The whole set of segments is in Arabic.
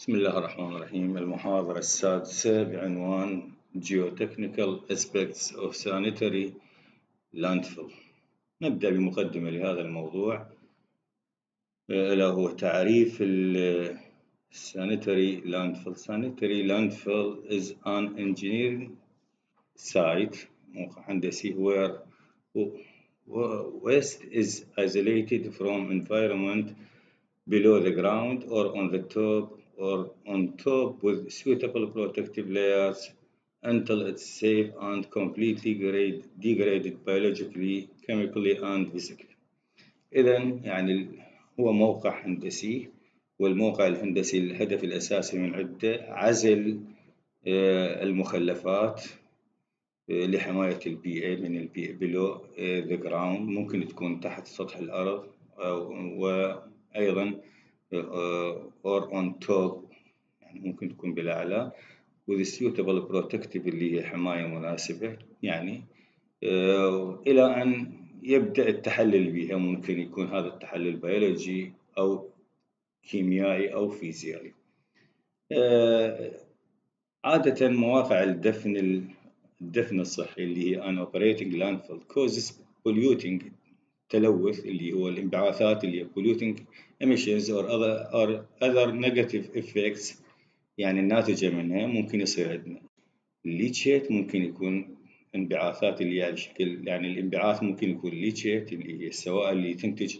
بسم الله الرحمن الرحيم المحاضرة السادسة بعنوان Geotechnical Aspects of Sanitary Landfill نبدأ بمقدمة لهذا الموضوع ألا هو تعريف ال Sanitary Landfill Sanitary Landfill is an engineering site موقع هندسي where waste is isolated from environment below the ground or on the top or on top with suitable protective layers until it's safe and completely degraded biologically, chemically and physically. إذا يعني هو موقع هندسي والموقع الهندسي الهدف الأساسي من عدة عزل المخلفات لحماية البيئة من البيئة below the ground ممكن تكون تحت سطح الأرض وأيضا or on top يعني ممكن تكون بالأعلى with suitable protective اللي هي حماية مناسبة يعني إلى أن يبدأ التحلل بها. ممكن يكون هذا التحلل بيولوجي أو كيميائي أو فيزيائي عادة مواقع الدفن الدفن الصحي اللي هي an operating landfill causes polluting تلوث اللي هو الانبعاثات اللي هي polluting emissions or other, or other negative effects يعني الناتجة منها ممكن يصير عندنا. ال leachate ممكن يكون انبعاثات اللي هي بشكل يعني الانبعاث ممكن يكون leachate اللي هي السوائل اللي تنتج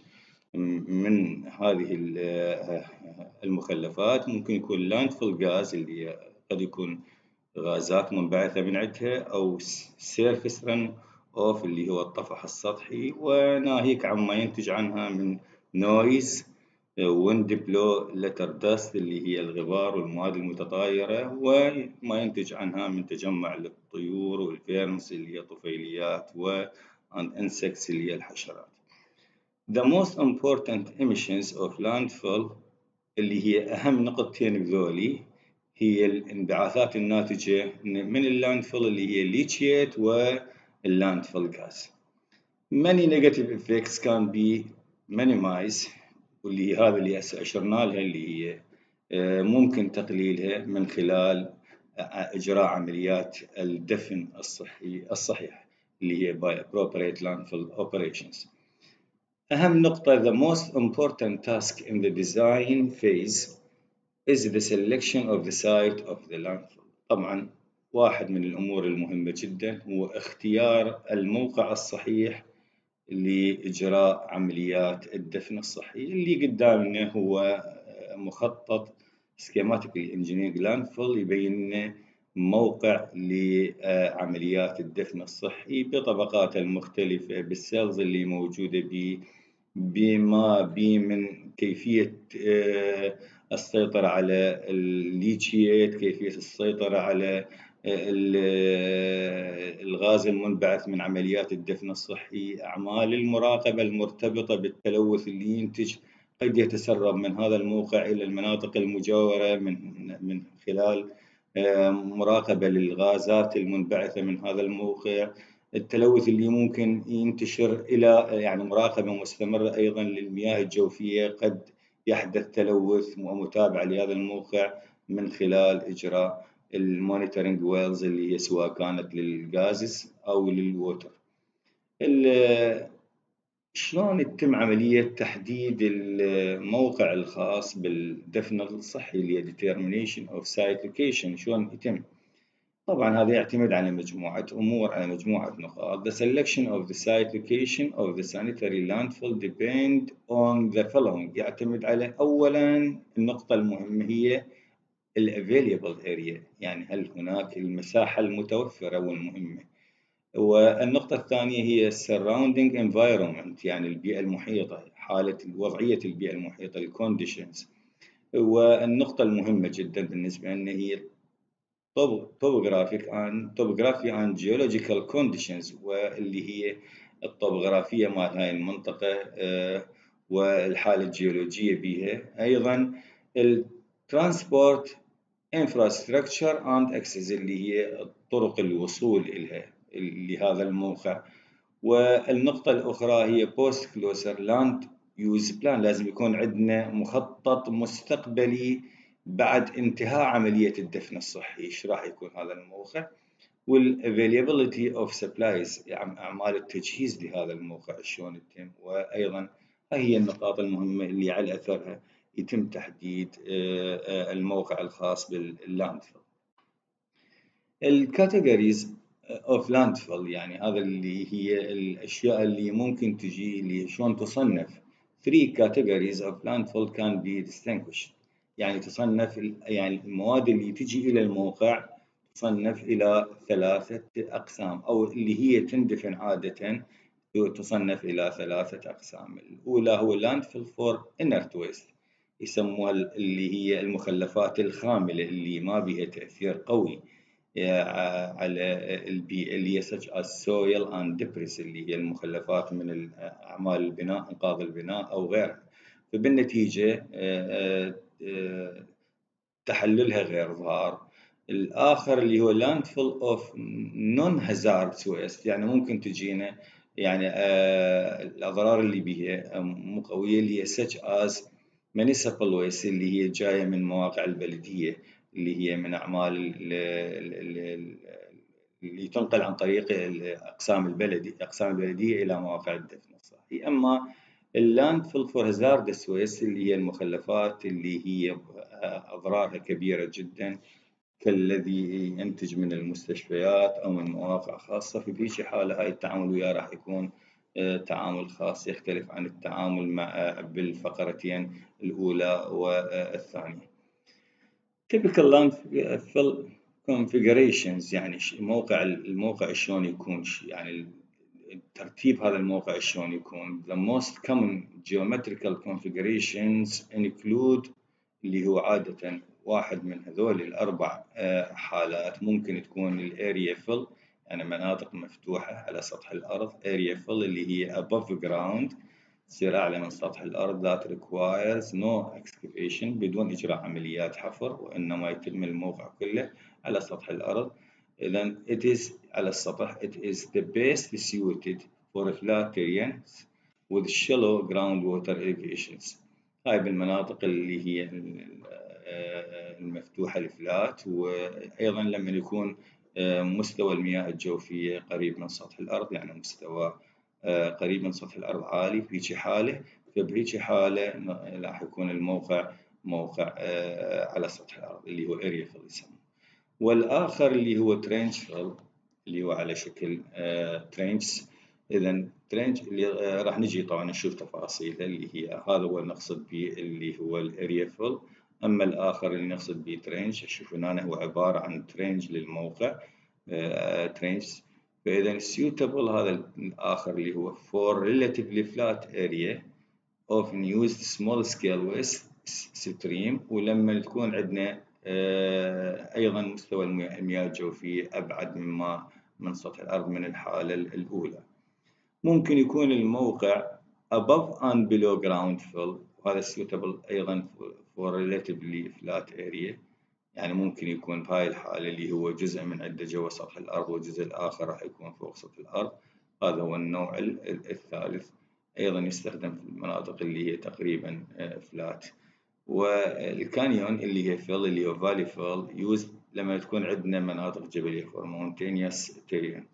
من هذه المخلفات. ممكن يكون landfill gas اللي هي قد يكون غازات منبعثة من عندها أو surface runoff اللي هو الطفح السطحي. وناهيك عما ينتج عنها من noise wind blown litter dust اللي هي الغبار والمواد المتطايرة وما ينتج عنها من تجمع للطيور وال vermins اللي هي طفيليات و insects اللي هي الحشرات. The most important emissions of landfill اللي هي أهم نقطتين بذولي هي الانبعاثات الناتجة من ال landfill اللي هي ال leachate وال landfill gas. Many negative effects can be minimized واللي هذا اللي هسه أشرنا لها اللي هي ممكن تقليلها من خلال إجراء عمليات الدفن الصحي الصحيح اللي هي by appropriate landfill operations. أهم نقطة the most important task in the design phase is the selection of the site of the landfill. طبعا واحد من الأمور المهمة جدا هو اختيار الموقع الصحيح لإجراء عمليات الدفن الصحي اللي قدامنا هو مخطط schematically engineering landfill يبين لنا موقع لعمليات الدفن الصحي بطبقاته المختلفة بال cells اللي موجودة به بما بي من كيفية السيطرة على الليتشيات كيفية السيطرة على الغاز المنبعث من عمليات الدفن الصحي أعمال المراقبة المرتبطة بالتلوث اللي ينتج قد يتسرب من هذا الموقع إلى المناطق المجاورة من من خلال مراقبة للغازات المنبعثة من هذا الموقع. التلوث اللي ممكن ينتشر إلى يعني مراقبة مستمرة أيضا للمياه الجوفية قد يحدث تلوث ومتابعة لهذا الموقع من خلال إجراء ال monitoring wells اللي هي سواء كانت لل gases أو لل water. شلون يتم عملية تحديد الموقع الخاص بالدفن الصحي اللي هي determination of site location شلون يتم؟ طبعا هذا يعتمد على مجموعة أمور على مجموعة نقاط. The selection of the site location of the sanitary landfill depend on the following. يعتمد على أولا النقطة المهمة هي ال available area يعني هل هناك المساحة المتوفرة والمهمة. والنقطة الثانية هي surrounding environment يعني البيئة المحيطة حالة وضعية البيئة المحيطة ال conditions. والنقطة المهمة جدا بالنسبة لنا هي topographic and topography and geological conditions واللي هي الطبوغرافية مال هاي المنطقة والحالة الجيولوجية بها أيضا الترانسبورت infrastructure and access اللي هي طرق الوصول إلها لهذا الموقع. والنقطة الأخرى هي post closer land use plan. لازم يكون عندنا مخطط مستقبلي بعد انتهاء عملية الدفن الصحي. إيش راح يكون هذا الموقع؟ وال availability of supplies أعمال التجهيز لهذا الموقع شلون يتم؟ وأيضا هي النقاط المهمة اللي على أثرها. يتم تحديد آه، آه، الموقع الخاص بال landfill ال categories of landfill يعني هذا اللي هي الأشياء اللي ممكن تجي اللي شلون تصنف. three categories of landfill can be distinguished. يعني تصنف يعني المواد اللي تجي إلى الموقع تصنف إلى ثلاثة أقسام أو اللي هي تندفن عادة تصنف إلى ثلاثة أقسام. الأولى هو landfill for inert waste. يسموها اللي هي المخلفات الخاملة اللي ما بها تأثير قوي آه، على البيئة اللي هي such as soil and debris اللي هي المخلفات من أعمال البناء إنقاذ البناء أو غيرها. فبالنتيجة آه، آه، تحللها غير ظاهر. الآخر اللي هو landfill of non-hazardous waste يعني ممكن تجينا يعني الأضرار اللي بها مو قوية اللي هي such as municipal waste اللي هي جاية من مواقع البلدية اللي هي من أعمال اللي تنقل عن طريق أقسام البلدي أقسام البلدية إلى مواقع الدفن الصحي. أما ال land for hazardous waste اللي هي المخلفات اللي هي أضرارها كبيرة جدا كالذي ينتج من المستشفيات أو من مواقع خاصة في ذيك حالة هاي التعامل وياه راح يكون تعامل خاص يختلف عن التعامل مع بالفقرتين الأولى والثانية. typical landfill configurations يعني موقع الموقع شلون يكون يعني ترتيب هذا الموقع شلون يكون the most common geometrical configurations include اللي هو عادة واحد من هذول الأربع آه، حالات ممكن تكون ال area fill يعني مناطق مفتوحة على سطح الأرض area fill اللي هي above ground تصير أعلى من سطح الأرض that requires no excavation بدون إجراء عمليات حفر وإنما يتم الموقع كله على سطح الأرض. إذا it is على السطح it is the best suited for flat terrains with shallow groundwater elevations هاي بالمناطق اللي هي المفتوحة ال flat وأيضا لما يكون مستوى المياه الجوفية قريب من سطح الأرض يعني مستوى آه، قريب من سطح الأرض عالي في هيك حالة. فبهيك حالة راح يكون الموقع موقع آه، على سطح الأرض اللي هو area fill يسمى والآخر اللي هو trench fill اللي هو على شكل trench آه، إذا trench اللي راح نجي طبعا نشوف تفاصيله اللي هي هذا هو نقصد به اللي هو ال area fill أما الآخر اللي نقصد به trench شوفوا هنا هو عبارة عن trench للموقع trench فإذا suitable هذا الآخر اللي هو for relatively flat area often used small scale waste stream. ولما تكون عندنا آه، أيضا مستوى المياه الجوفية أبعد مما من سطح الأرض من الحالة الأولى. ممكن يكون الموقع above and below ground fill وهذا suitable أيضا for relatively flat area. يعني ممكن يكون بهاي الحالة اللي هو جزء من عنده جوا سطح الأرض والجزء الآخر راح يكون فوق سطح الأرض. هذا هو النوع الثالث. أيضا يستخدم في المناطق اللي هي تقريبا flat آه، وال canyon اللي هي fill اللي هو valley fill use لما تكون عندنا مناطق جبلية for mountainous terrain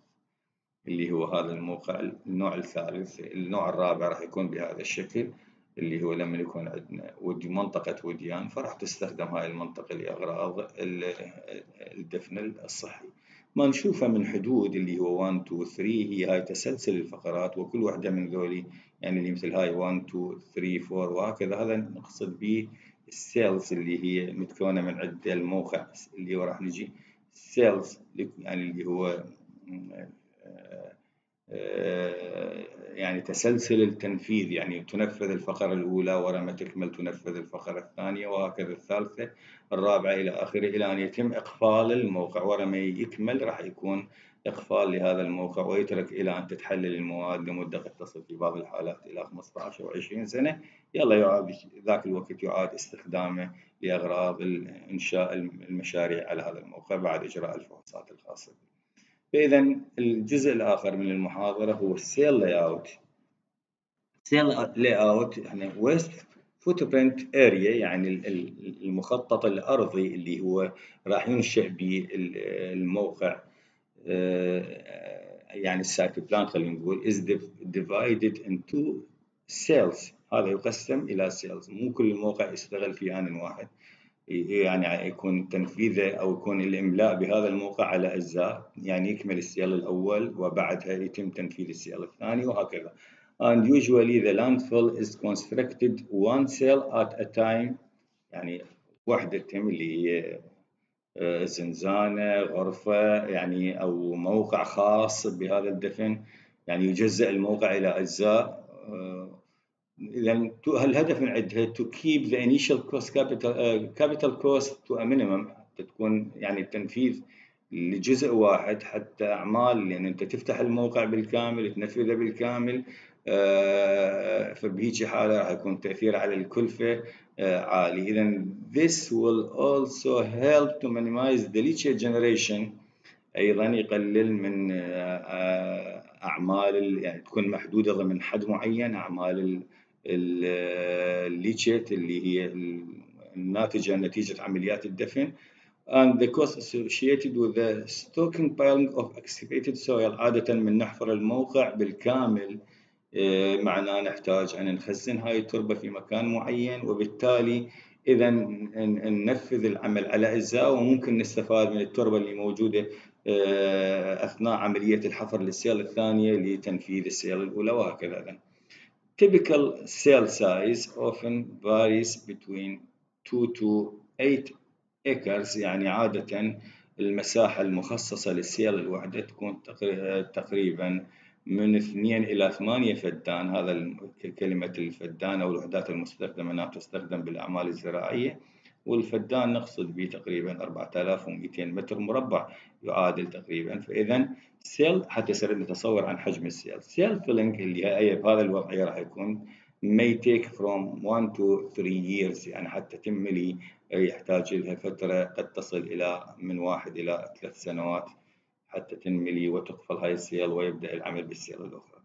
اللي هو هذا الموقع النوع الثالث النوع الرابع راح يكون بهذا الشكل. اللي هو لما يكون عندنا منطقة وديان فراح تستخدم هاي المنطقة لأغراض الدفن الصحي. ما نشوفه من حدود اللي هو 1 2 3 هي هاي تسلسل الفقرات وكل واحدة من ذولي يعني اللي مثل هاي 1 2 3 4 وهكذا. هذا نقصد به ال cells اللي هي متكونة من عدة الموقع اللي هو راح نجي. cells يعني اللي هو آه، يعني تسلسل التنفيذ يعني تنفذ الفقرة الأولى ورا تكمل تنفذ الفقرة الثانية وهكذا الثالثة الرابعة إلى آخره إلى أن يتم إقفال الموقع ورا يكمل راح يكون إقفال لهذا الموقع ويترك إلى أن تتحلل المواد لمدة قد تصل في بعض الحالات إلى 15 أو 20 سنة يلا يعاد ذاك الوقت يعاد استخدامه لأغراض إنشاء المشاريع على هذا الموقع بعد إجراء الفحوصات الخاصة به. فإذا الجزء الآخر من المحاضرة هو ال cell layout cell layout يعني waste footprint area يعني المخطط الأرضي اللي هو راح ينشأ به الموقع يعني ال site plan خلينا نقول is divided into cells هذا يقسم إلى cells مو كل الموقع يشتغل في آن واحد. يعني يكون تنفيذه أو يكون الإملاء بهذا الموقع على أجزاء يعني يكمل ال cell الأول وبعدها يتم تنفيذ ال cell الثاني وهكذا. And usually the landfill is constructed one cell at a time يعني وحدة اللي هي آه، زنزانة غرفة يعني أو موقع خاص بهذا الدفن. يعني يجزأ الموقع إلى أجزاء آه، إذا الهدف من عندها to keep the initial cost capital uh, capital cost to a minimum تكون يعني التنفيذ لجزء واحد حتى أعمال لأن أنت تفتح الموقع بالكامل تنفذه بالكامل آه، فبهيك حالة راح يكون التأثير على الكلفة آه، عالي. إذا this will also help to minimize the leachate generation أيضا يقلل من آه، أعمال يعني تكون محدودة ضمن حد معين أعمال الليتشيت اللي هي الناتجة نتيجة عمليات الدفن and the cost associated with the stockpiling of excavated soil عادة من نحفر الموقع بالكامل آه، معناه نحتاج أن نخزن هاي التربة في مكان معين وبالتالي إذا ننفذ العمل على أجزاء وممكن نستفاد من التربة اللي موجودة آه، أثناء عملية الحفر للسيل الثانية لتنفيذ السيل الأولى وهكذا Typical cell size often varies between 2 to 8 acres يعني عادة المساحة المخصصة للسيل الوحدة تكون تقريبا من 2 إلى 8 فدان هذا كلمة الفدان أو الوحدات المستخدمة أنها تستخدم بالأعمال الزراعية. والفدان نقصد به تقريبا 4200 متر مربع يعادل تقريبا. فإذا cell حتى يصير نتصور عن حجم ال cell. cell filling اللي هي بهذا الوضعية راح يكون may take from 1 to 3 years يعني حتى تملي يحتاج لها فترة قد تصل إلى من واحد إلى ثلاث سنوات حتى تنملي وتقفل هاي ال cell ويبدأ العمل بال cell الأخرى.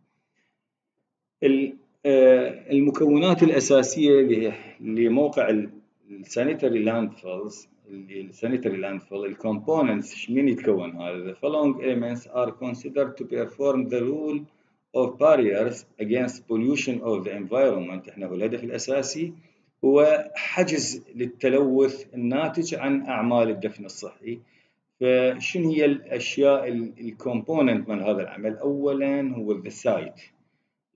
آه، المكونات الأساسية لموقع ال sanitary landfills ال sanitary landfill ال components مين يتكون هذا the following elements are considered to perform the role of barriers against pollution of the environment. إحنا هو الهدف الاساسي هو حجز للتلوث الناتج عن اعمال الدفن الصحي فشنو هي الاشياء ال components من هذا العمل اولا هو the site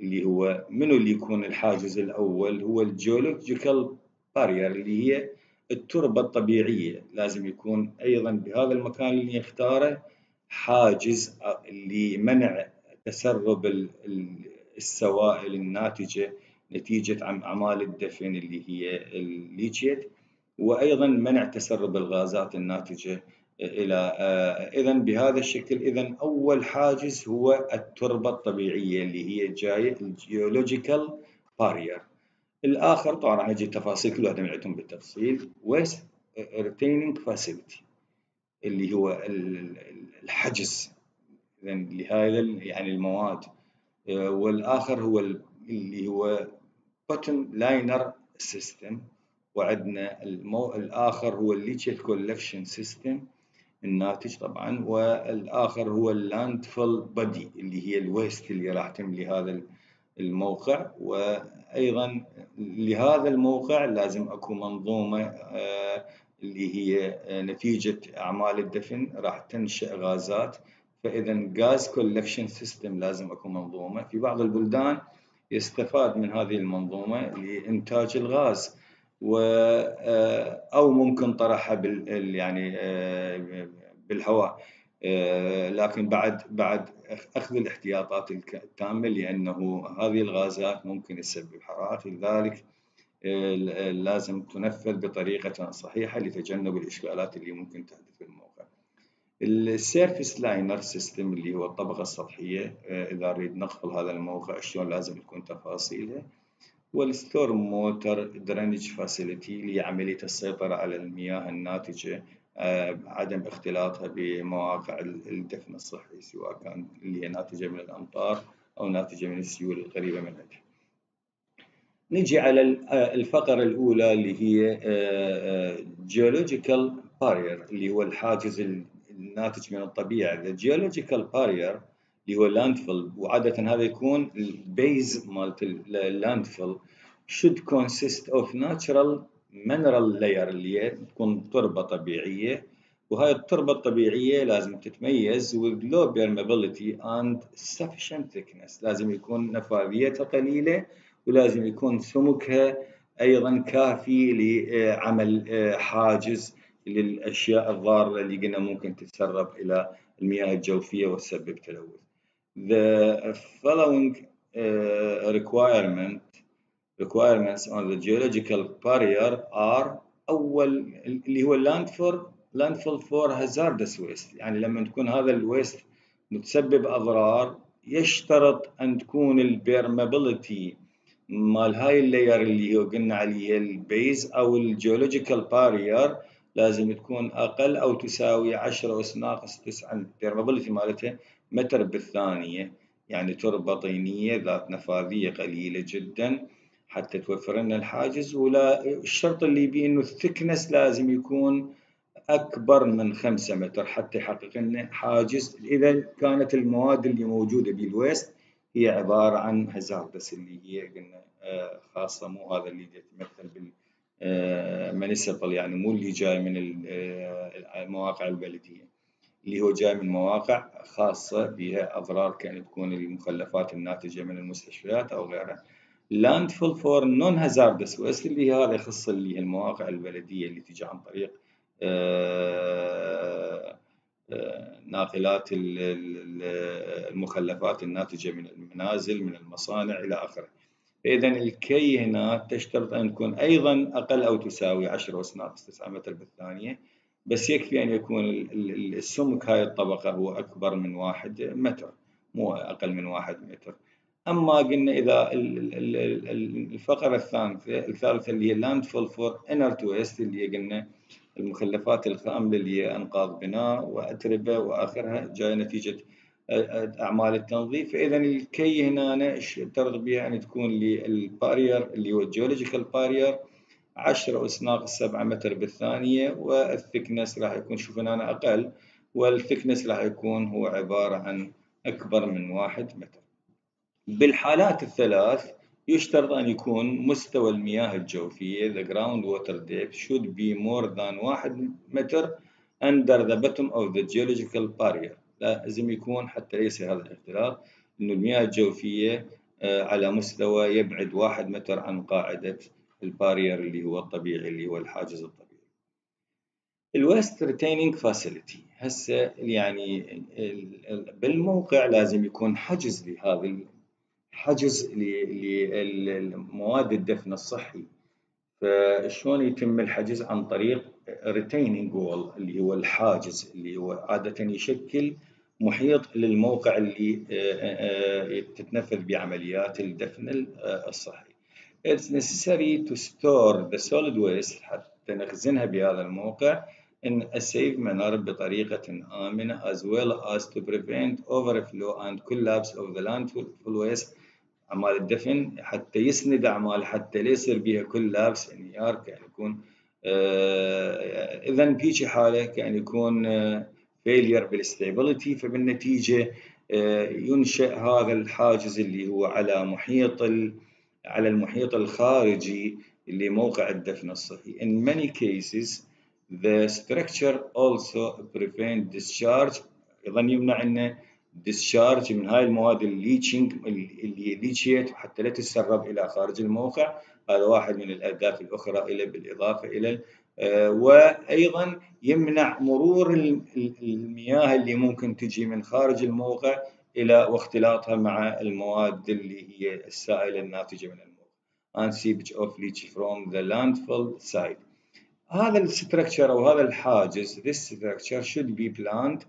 اللي هو منو اللي يكون الحاجز الأول هو ال geological barrier اللي هي التربة الطبيعية. لازم يكون أيضا بهذا المكان اللي يختاره حاجز لمنع تسرب السوائل الناتجة نتيجة أعمال الدفن اللي هي ال leachate وأيضا منع تسرب الغازات الناتجة إلى إذا بهذا الشكل إذا أول حاجز هو التربة الطبيعية اللي هي جاية ال geological barrier. الآخر طبعا راح نجي تفاصيل كل واحدة من عندهم بالتفصيل. waste retaining facility اللي هو الحجز. لهذا يعني المواد. آه، والآخر هو اللي هو bottom liner system وعندنا المو... الآخر هو ال leachate collection system الناتج طبعا. والآخر هو ال landfill body اللي هي ال waste اللي راح تملي هذا الموقع وأيضا لهذا الموقع لازم أكو منظومة آه، اللي هي آه، نتيجة أعمال الدفن راح تنشأ غازات. فإذا gas collection system لازم أكو منظومة. في بعض البلدان يستفاد من هذه المنظومة لإنتاج الغاز و آه، أو ممكن طرحها بال يعني بالهواء. لكن بعد بعد أخذ الاحتياطات التامة لأنه هذه الغازات ممكن تسبب حرائق لذلك آه، لازم تنفذ بطريقة صحيحة لتجنب الإشكالات اللي ممكن تحدث في الموقع. ال surface liner system اللي هو الطبقة السطحيه آه، إذا نريد نقفل هذا الموقع شلون لازم تكون تفاصيلها. وال storm water drainage facility لعمليه السيطره على المياه الناتجة آه، عدم اختلاطها بمواقع الدفن الصحي سواء كان اللي هي ناتجة من الأمطار أو ناتجة من السيول القريبة من عندها. نجي على الفقرة الأولى اللي هي geological barrier اللي هو الحاجز الناتج من الطبيعة the geological barrier اللي هو landfill وعادة هذا يكون ال base مالت ال landfill should consist of natural mineral layer اللي هي تكون تربة طبيعية وهاي التربة الطبيعية لازم تتميز with low permeability and sufficient thickness لازم يكون نفاذيتها قليلة ولازم يكون سمكها أيضا كافي لعمل آه، حاجز للأشياء الضارة اللي قلنا ممكن تتسرب إلى المياه الجوفية وتسبب تلوث. The following uh, requirement requirements on the geological barrier are أول اللي هو landfill landfill for hazardous waste. يعني لما تكون هذا الويست متسبب أضرار يشترط أن تكون ال permeability مال هاي ال layer اللي هو قلنا عليه ال base أو ال geological barrier لازم تكون أقل أو تساوي 10 أس ناقص 9 ال permeability مالتها متر بالثانية يعني تربة طينية ذات نفاذية قليلة جدا. حتى توفر لنا الحاجز. ولا الشرط اللي يبي إنه ال thickness لازم يكون أكبر من 5 متر حتى يحقق لنا حاجز. إذا كانت المواد اللي موجودة بال waste هي عبارة عن hazardous اللي هي قلنا آه، خاصة مو هذا اللي يتمثل بال آه، يعني مو اللي جاي من آه، المواقع البلدية. اللي هو جاي من مواقع خاصة بها أضرار كانت تكون المخلفات الناتجة من المستشفيات أو غيرها. landfill for non hazardous waste اللي هذا يخص اللي المواقع البلدية اللي تجي عن طريق آه، آه، ناقلات المخلفات الناتجة من المنازل من المصانع إلى آخره. فاذا ال K هنا تشترط أن تكون أيضا أقل أو تساوي 10 اس ناقص 9 متر بالثانية بس يكفي أن يكون السمك هاي الطبقة هو أكبر من واحد متر مو أقل من واحد متر. أما قلنا إذا الفقرة الثالثه الثالثة اللي هي landfill for inert waste اللي هي قلنا المخلفات الخاملة اللي هي أنقاض بناء وأتربة وآخرها جاية نتيجة أعمال التنظيف. فاذا ال K هنا اشترط بها أن تكون لل barrier اللي هو ال geological barrier 10 اس ناقص 7 متر بالثانية وال thickness راح يكون شوف هنا أقل وال thickness راح يكون هو عبارة عن أكبر من 1 متر. بالحالات الثلاث يشترط أن يكون مستوى المياه الجوفية the groundwater depth should be more than 1 متر under the bottom of the geological barrier. لازم يكون حتى ليس هذا الاختلاط أن المياه الجوفية آه، على مستوى يبعد واحد متر عن قاعدة ال barrier اللي هو الطبيعي اللي هو الحاجز الطبيعي. ال waste retaining facility هسه يعني بالموقع لازم يكون حجز لهذه حجز لمواد الدفن الصحي فشلون يتم الحجز عن طريق retaining wall اللي هو الحاجز اللي هو عادة يشكل محيط للموقع اللي آه، آه، تتنفذ بعمليات الدفن الصحي. It's necessary to store the solid waste حتى نخزنها بهذا الموقع in a safe manner بطريقة آمنة as well as to prevent overflow and collapse of the landfill waste أعمال الدفن حتى يسند أعمال حتى لا يصير بها collapse انهيار كأن يكون آه إذا بهيجي حالة كأن يكون failure آه بال stability فبالنتيجة آه ينشأ هذا الحاجز اللي هو على محيط على المحيط الخارجي لموقع الدفن الصحي. In many cases the structure also prevent discharge أيضا يمنع أنه discharge من هاي المواد ال leaching اللي leachate حتى لا تتسرب إلى خارج الموقع. هذا واحد من الأهداف الأخرى إلى بالإضافة إلى آه، وأيضا يمنع مرور المياه اللي ممكن تجي من خارج الموقع إلى واختلاطها مع المواد اللي هي السائلة الناتجة من الموقع. And seepage of leachate from the landfill site. هذا ال structure أو هذا الحاجز this structure should be planned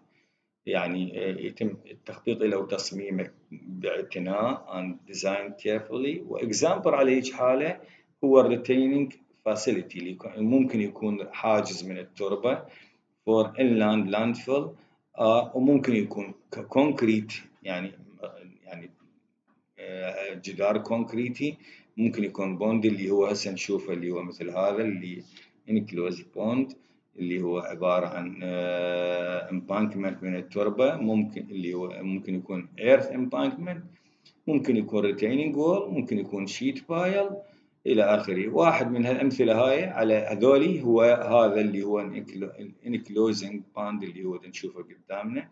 يعني آه، يتم التخطيط له وتصميمه باعتناء and designed carefully. و example على هيك حالة هو ال retaining facility اللي ممكن يكون حاجز من التربة inland landfill آه وممكن يكون concrete يعني يعني آه، جدار كونكريتي ممكن يكون bund اللي هو هسه نشوفه اللي هو مثل هذا اللي enclose bund اللي هو عبارة عن embankment من التربة ممكن اللي هو ممكن يكون earth embankment ممكن يكون retaining wall ممكن يكون sheet pile إلى آخره. واحد من هالأمثلة هاي على هذولي هو هذا اللي هو enclosing bund اللي هو نشوفه قدامنا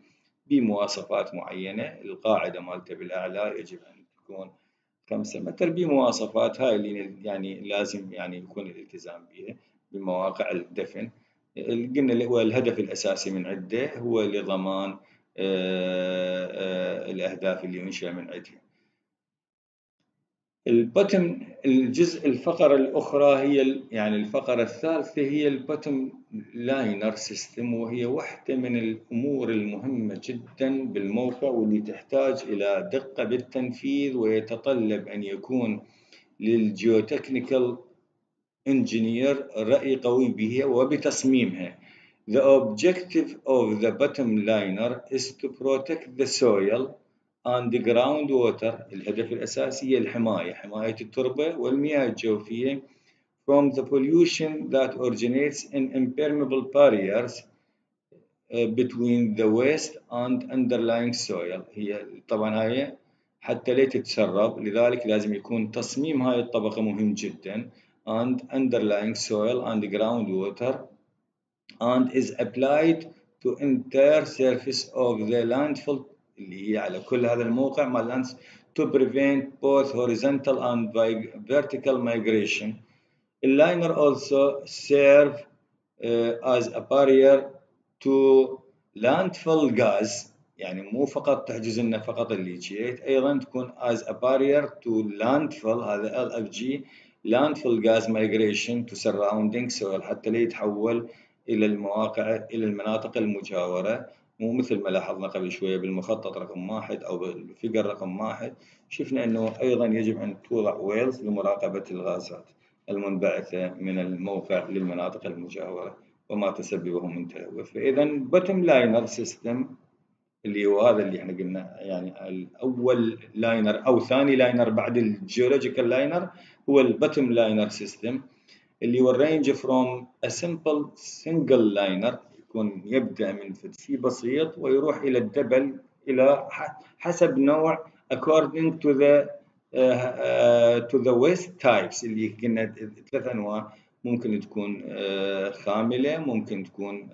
بمواصفات معينة. القاعدة مالته بالأعلى يجب أن تكون خمسة متر بمواصفات. هاي اللي يعني لازم يعني يكون الالتزام بها بمواقع الدفن. قلنا هو الهدف الأساسي من عدة هو لضمان آه، آه، الأهداف اللي ينشأ من عدها ال bottom الجزء الفقرة الأخرى هي يعني الفقرة الثالثة هي ال bottom liner system وهي واحدة من الأمور المهمة جدا بالموقع واللي تحتاج إلى دقة بالتنفيذ ويتطلب أن يكون للجيوتكنيكال انجينير رأي قوي بها وبتصميمها. The objective of the bottom liner is to protect the soil and ground water الهدف الأساسي هي الحماية حماية التربة والمياه الجوفية from the pollution that originates in impermeable barriers uh, between the waste and underlying soil هي طبعا هاي حتى لا تتسرب لذلك لازم يكون تصميم هاي الطبقة مهم جدا and underlying soil and groundwater and is applied to entire surface of the landfill اللي هي على كل هذا الموقع مال to prevent both horizontal and vertical migration. The liner also serve uh, as a barrier to landfill gas يعني مو فقط تحجز لنا فقط الليتشيت ايضا تكون as a barrier to landfill هذا LFG landfill gas migration to surrounding soil حتى لا يتحول إلى المواقع إلى المناطق المجاورة. مو مثل ما لاحظنا قبل شوية بالمخطط رقم واحد أو بالفقر رقم واحد. شفنا أنه أيضا يجب أن توضع ويلز لمراقبة الغازات المنبعثة من الموقع للمناطق المجاورة وما تسببه من تلوث فإذا bottom liner system اللي هو هذا اللي إحنا قلنا يعني الأول liner أو ثاني liner بعد ال geological liner هو ال bottom liner system اللي هو ال range from a simple single liner يكون يبدأ من شيء بسيط ويروح إلى ال double إلى حسب نوع according to the uh, uh, to the waste types اللي قلنا ثلاث أنواع. ممكن تكون uh, خاملة ممكن تكون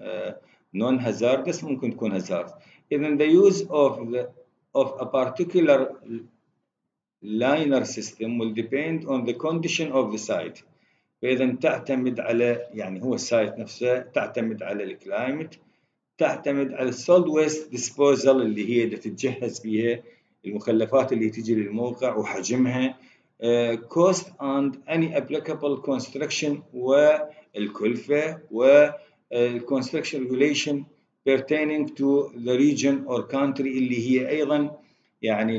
non hazardous ممكن تكون hazardous. إذا the use of the of a particular liner system will depend on the condition of the site. فإذا تعتمد على يعني هو ال site نفسه تعتمد على ال climate تعتمد على ال solid waste disposal اللي هي تتجهز بها المخلفات اللي تجي للموقع وحجمها cost and any applicable construction والكلفة وال construction regulation pertaining to the region or country اللي هي أيضا يعني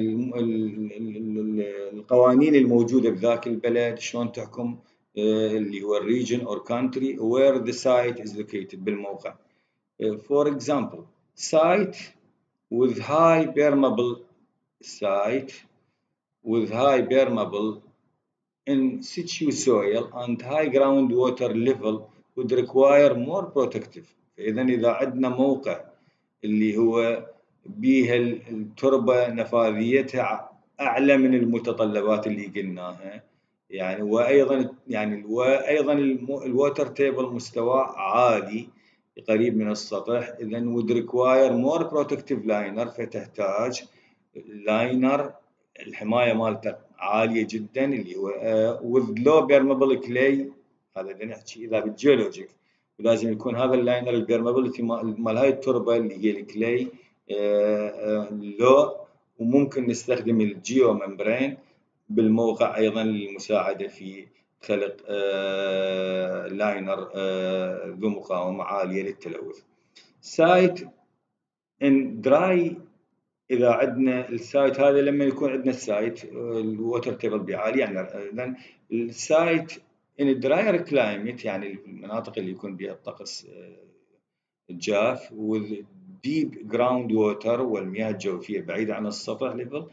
القوانين الموجوده بذاك البلد شلون تحكم اللي هو region or country where the site is located بالموقع. For example, site with high permeable site with high permeable in situ soil and high groundwater level would require more protective. فإذا إذا عندنا موقع اللي هو بيها التربة نفاذيتها أعلى من المتطلبات اللي قلناها يعني وأيضا يعني وأيضا ال water table مستواه عالي قريب من السطح اذا would require more protective liner فتحتاج liner الحماية مالته عالية جدا اللي هو uh, with low permeable clay هذا نحكي إذا بال geologic لازم يكون هذا ال liner ال permeability مال هاي التربة اللي هي ال clay low وممكن نستخدم ال geomembrane بالموقع أيضا للمساعدة في خلق آه، liner آه، ذو مقاومة عالية للتلوث. site in dry إذا عندنا ال site هذا لما يكون عندنا ال site ال water table بعالي يعني اذا ال site in drier climate يعني المناطق اللي يكون بها الطقس الجاف deep ground water والمياه الجوفية بعيدة عن السطح level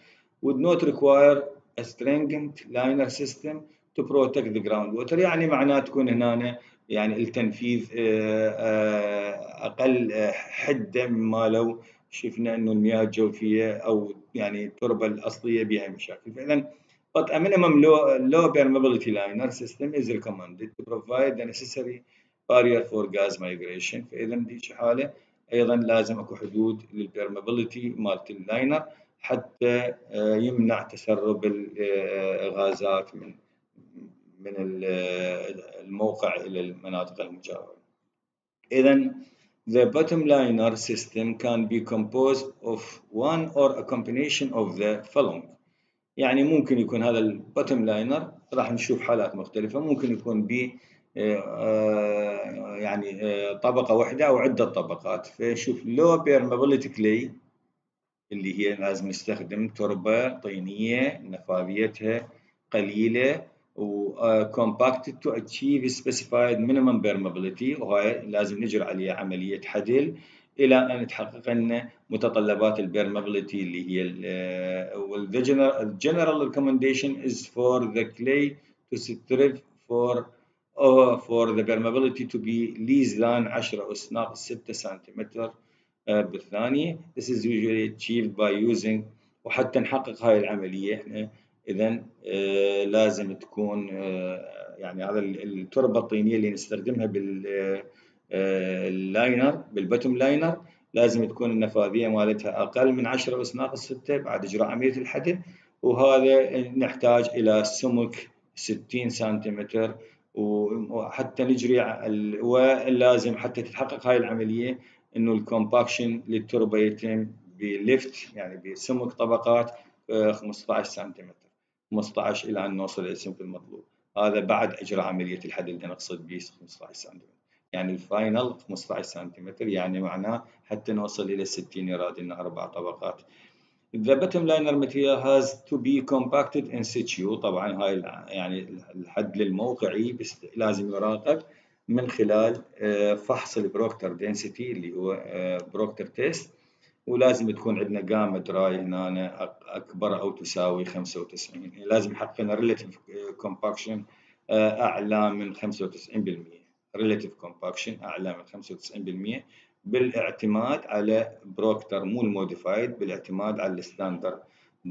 would not require a stringent liner system to protect the groundwater يعني معناه تكون هنا يعني التنفيذ آه، آه، أقل حدة مما لو شفنا أنه المياه الجوفية أو يعني التربة الأصلية بها مشاكل فإذا but a minimum low, low permeability liner system is recommended to provide the necessary barrier for gas migration فإذا بهيك حالة أيضا لازم أكو حدود لل permeability مالت ال liner حتى آه، يمنع تسرب الغازات من من الموقع إلى المناطق المجاورة. إذا the bottom liner system can be composed of one or a combination of the following. يعني ممكن يكون هذا ال bottom liner راح نشوف حالات مختلفة ممكن يكون آه، يعني آه، طبقة واحدة أو عدة طبقات. فشوف low permeability clay اللي هي لازم نستخدم تربة طينية نفاذيتها قليلة و compacted to achieve specified minimum permeability. وهاي لازم نجري عليها عملية حدل إلى أن تحقق لنا متطلبات البيرمابيلتي اللي هي general, general recommendation is for the clay to strive uh, for the permeability to be less than 10 أس ناقص 6 سنتيمتر بالثانية. This is usually achieved by using وحتى نحقق هاي العملية إحنا. إذا آه لازم تكون آه يعني هذا التربة الطينية اللي نستخدمها بال الـ liner liner لازم تكون النفاذية مالتها أقل من 10 أس ناقص 6 بعد إجراء عملية الحدل وهذا نحتاج إلى سمك 60 سنتيمتر وحتى نجري ولازم حتى تتحقق هاي العملية إنه ال compaction للتربة يتم ب lift يعني بسمك طبقات 15 سنتيمتر 15 إلى أن نوصل إلى السمك المطلوب هذا بعد إجراء عملية الحدل اللي نقصد به 15 سنتيمتر يعني ال final 15 سنتيمتر يعني معناه حتى نوصل إلى 60 يراد لنا أربع طبقات. The bottom liner material has to be compacted in situ. طبعا هاي يعني الحد الموقعي لازم يراقب من خلال آه، فحص ال Proctor density اللي هو Proctor آه، test ولازم تكون عندنا gamma dry هنا أكبر أو تساوي 95 يعني لازم يحقق لنا relative compaction آه، أعلى من 95% relative compaction أعلى من 95% بالاعتماد على Proctor مو ال modified بالاعتماد على ال standard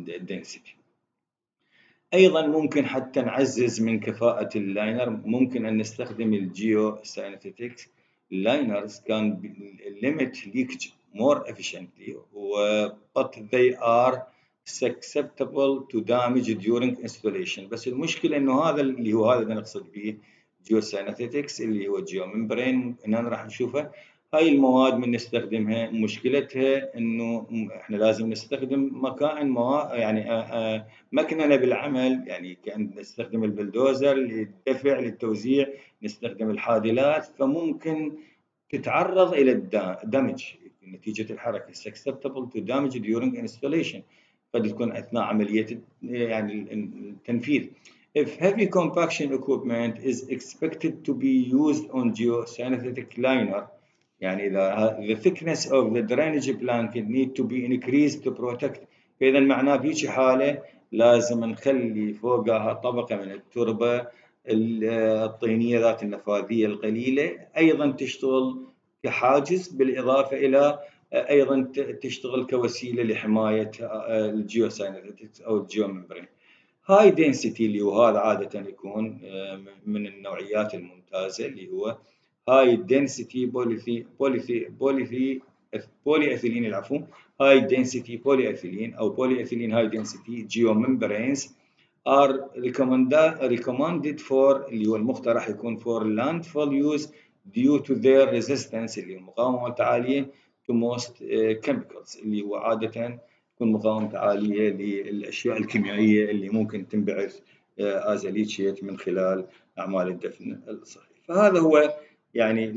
density أيضا ممكن حتى نعزز من كفاءة ال liner ممكن أن نستخدم ال geosynthetics liners. can limit leakage more efficiently. but they are susceptible to damage during installation. بس المشكلة إنه هذا اللي هو هذا اللي نقصد به geosynthetics اللي هو geomembrane هنا راح نشوفه. هاي المواد من نستخدمها مشكلتها إنه إحنا لازم نستخدم مكائن. يعني آه، مكننة بالعمل. يعني كأن نستخدم البلدوزر للدفع للتوزيع نستخدم الحادلات. فممكن تتعرض إلى الدمج نتيجة الحركة. susceptible to damage during installation. قد تكون أثناء عملية يعني التنفيذ. If heavy compaction equipment is expected to be used on geosynthetic liner يعني إذا the thickness of the drainage blanket need to be increased to protect. فإذا معناه في حالة لازم نخلي فوقها طبقة من التربة الطينية ذات النفاذية القليلة أيضا تشتغل كحاجز بالإضافة إلى أيضا تشتغل كوسيلة لحماية ال geosynthetics أو ال geomembrane high density اللي هو هذا عادة يكون آه، من النوعيات الممتازة اللي هو high density polyethy polyethy polyethy polyethylene العفو. high density polyethylene أو polyethylene high density geomembranes are recommended for اللي هو المقترح يكون for landfill use due to their resistance اللي هو المقاومة العالية to most uh, chemicals اللي هو عادة تكون مقاومة عالية للأشياء الكيميائية اللي ممكن تنبعث as a leachate من خلال أعمال الدفن الصحي فهذا هو يعني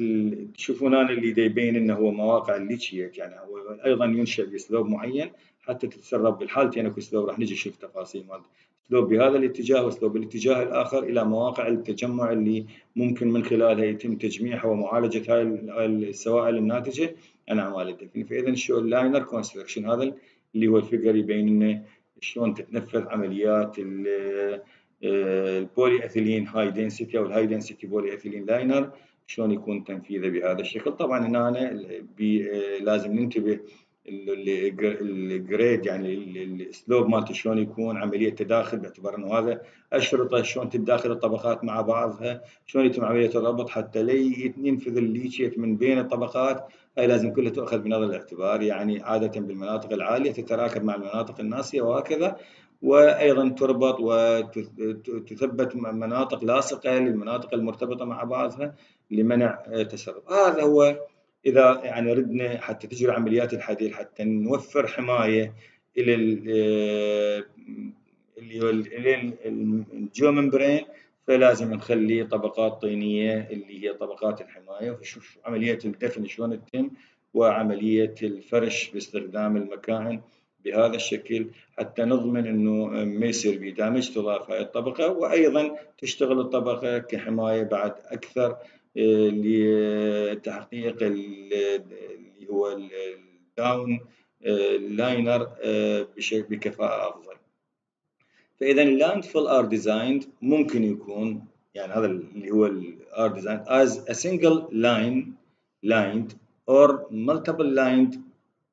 تشوفون أنا اللي يبين أنه هو مواقع ال leachate يعني. هو أيضا ينشأ بأسلوب معين حتى تتسرب بالحالتين اكو اسلوب راح نجي نشوف تفاصيل مالته. اسلوب بهذا الاتجاه واسلوب بالاتجاه الآخر إلى مواقع التجمع اللي ممكن من خلالها يتم تجميعها ومعالجة هاي السوائل الناتجة. عن اعمال الدفن فاذا شو ال liner construction هذا اللي هو ال figure يبين لنا شلون تتنفذ عمليات ال polyethylene high density أو ال high density polyethylene liner شلون يكون تنفيذه بهذا الشكل. طبعا هنا لازم ننتبه ال grid يعني الاسلوب مالته شلون يكون عملية تداخل باعتبار إنه هذا اشرطه شلون تتداخل الطبقات مع بعضها شلون يتم عملية الربط حتى لا ينفذ ال leachate من بين الطبقات. هاي لازم كلها تؤخذ بنظر الاعتبار يعني عادة بالمناطق العالية تتراكب مع المناطق الناصيه وهكذا. وأيضا تربط وتثبت مناطق لاصقة للمناطق المرتبطة مع بعضها. لمنع تسرب. هذا هو إذا يعني ردنا حتى تجري عمليات الحديد حتى نوفر حماية إلى اللي هو الجيو ممبرين فلازم نخلي طبقات طينية اللي هي طبقات الحماية. ونشوف عملية الدفن شلون تتم وعملية الفرش باستخدام المكائن بهذا الشكل حتى نضمن إنه ما يصير به damage تضاف هاي الطبقة. وأيضا تشتغل الطبقة كحماية بعد أكثر لتحقيق اللي هو ال down liner بكفاءة أفضل. فإذا ال landfill are designed ممكن يكون يعني هذا اللي هو ال are design as a single line lined or multiple lined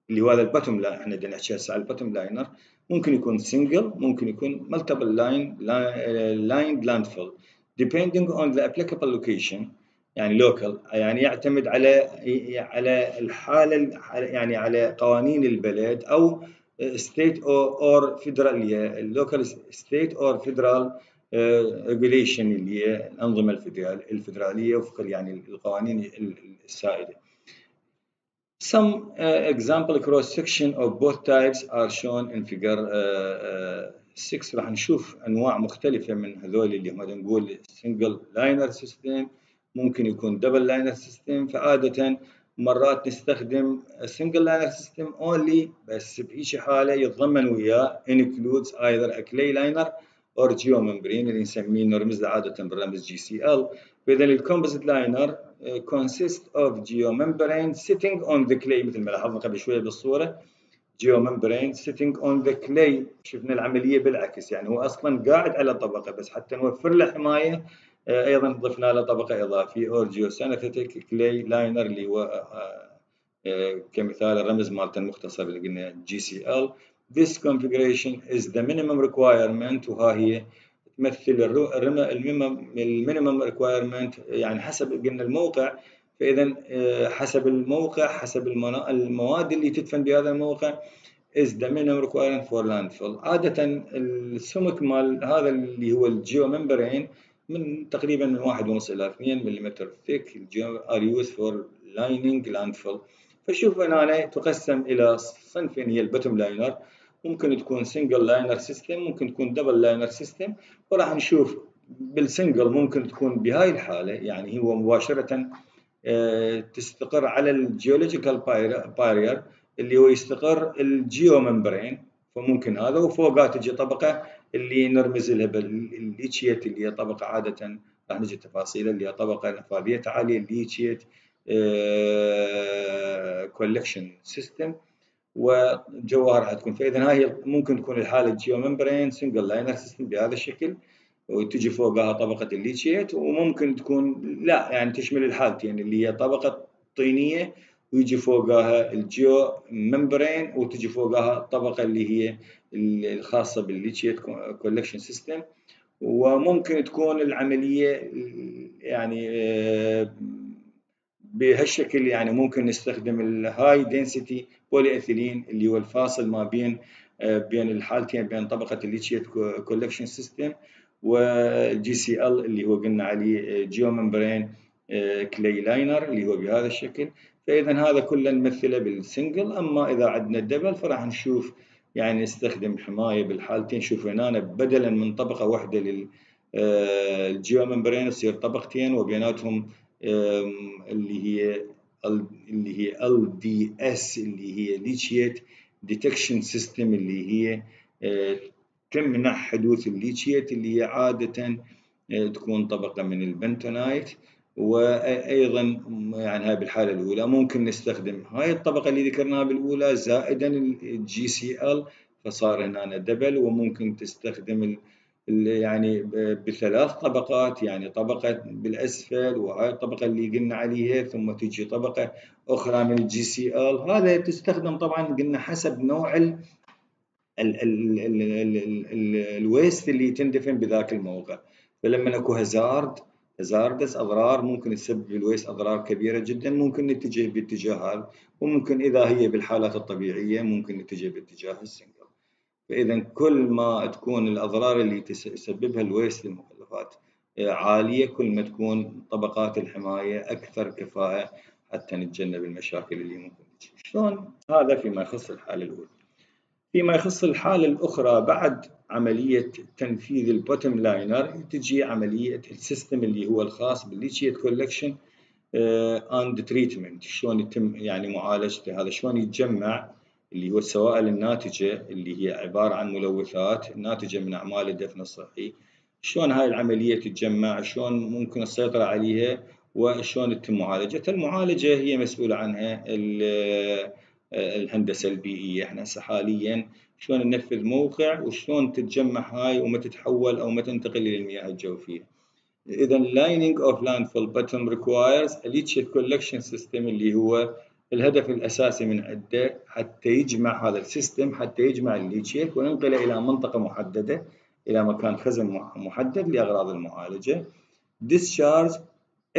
اللي هو هذا ال bottom line إحنا بدنا نحكي هسه على ال bottom liner ممكن يكون single ممكن يكون multiple line lined landfill. Depending on the applicable location يعني local يعني يعتمد على على الحالة يعني على قوانين البلد أو state or federal اللي هي ال local state or federal regulation اللي هي الأنظمة الفيدرالية وفق يعني القوانين السائدة. Some uh, example cross section of both types are shown in figure uh, uh, 6 راح نشوف أنواع مختلفة من هذول اللي هم نقول single liner system ممكن يكون double liner system فعادة مرات نستخدم single liner system only بس بهيك حالة يتضمن وياه includes either a clay liner or geomembrane اللي نسميه نرمز له عادة بالرمز GCL فإذا ال composite liner consist of geomembrane sitting on the clay مثل ما لاحظنا قبل شوية بالصورة geomembrane sitting on the clay. شفنا العملية بالعكس يعني هو أصلا قاعد على طبقة بس حتى نوفر له حماية أيضا ضفنا له طبقة إضافية or geosynthetic clay liner اللي هو آه، آه، كمثال الرمز مالته المختصر اللي قلنا GCL This configuration is the minimum requirement وها هي تمثل ال minimum requirement يعني حسب قلنا الموقع. فاذا آه، حسب الموقع حسب المواد اللي تدفن بهذا الموقع is the minimum requirement for landfill. عادة السمك مال هذا اللي هو ال geomembrane من تقريبا من واحد ونص إلى 2 ملم thick. are used for lining landfill. فشوف هنا تقسم إلى صنفين هي ال bottom liner ممكن تكون single liner system ممكن تكون double liner system وراح نشوف بال single ممكن تكون بهاي الحالة يعني هو مباشرة آه، تستقر على ال geological barrier اللي هو يستقر ال geomembrane فممكن هذا وفوقها تجي طبقة اللي نرمز لها بال leachate اللي هي طبقة عادة. راح نجي تفاصيلها اللي هي طبقة نفاذيتها عالية ال leachate collection system وجواها راح تكون فاذا هاي ممكن تكون الحالة geomembrane single liner system بهذا الشكل. وتجي فوقها طبقة ال leachate وممكن تكون لا يعني تشمل الحالتين اللي هي طبقة طينية ويجي فوقها ال geomembrane وتجي فوقها الطبقه اللي هي الخاصة بال leachate collection system وممكن تكون العملية يعني آه، بهالشكل يعني ممكن نستخدم ال high density polyethylene اللي هو الفاصل ما بين آه، بين الحالتين بين طبقة ال leachate collection system وال GCL اللي هو قلنا عليه geomembrane clay liner اللي هو بهذا الشكل. فإذا هذا كله نمثله بال single أما إذا عندنا ال double فراح نشوف يعني نستخدم حماية بالحالتين. شوف هنا بدلا من طبقة واحدة لل geomembrane تصير طبقتين وبيناتهم اللي هي اللي هي S اللي هي leachate detection system اللي هي آه، تمنع حدوث ال leachate اللي هي عادة آه، تكون طبقة من البنتونايت. وأيضا يعني هاي بالحالة الأولى. ممكن نستخدم هاي الطبقة اللي ذكرناها بالأولى زائدا ال GCL فصار هنا double وممكن تستخدم يعني بثلاث طبقات يعني طبقة بالأسفل وهاي الطبقة اللي قلنا عليها ثم تجي طبقة أخرى من ال GCL هذا تستخدم طبعا قلنا حسب نوع ال waste اللي تندفن بذاك الموقع. فلما أكو hazard hazardous أضرار ممكن تسبب ال waste أضرار كبيرة جدا ممكن نتجه باتجاه هذا وممكن إذا هي بالحالات الطبيعية ممكن نتجه باتجاه ال single. فاذا كل ما تكون الأضرار اللي تسببها ال waste المخلفات عالية كل ما تكون طبقات الحماية أكثر كفاءة حتى نتجنب المشاكل اللي ممكن تجي. شلون؟ هذا فيما يخص الحالة الأولى. فيما يخص الحالة الأخرى بعد عملية تنفيذ ال bottom liner تجي عملية ال system اللي هو الخاص بال leachate collection and treatment شلون يتم يعني معالجته. هذا شلون يتجمع؟ اللي هو السوائل الناتجة اللي هي عبارة عن ملوثات ناتجة من أعمال الدفن الصحي. شلون هاي العملية تتجمع؟ شلون ممكن السيطرة عليها؟ وشلون تتم معالجتها؟ المعالجة هي مسؤولة عنها الهندسة البيئية. إحنا هسه حاليا شلون ننفذ موقع وشلون تتجمع هاي وما تتحول أو ما تنتقل إلى المياه الجوفية. إذا lining of landfill bottom requires a leachate collection system اللي هو الهدف الأساسي من عنده حتى يجمع هذا ال system حتى يجمع ال leachate وينقله إلى منطقة محددة إلى مكان خزن محدد لأغراض المعالجة. Discharge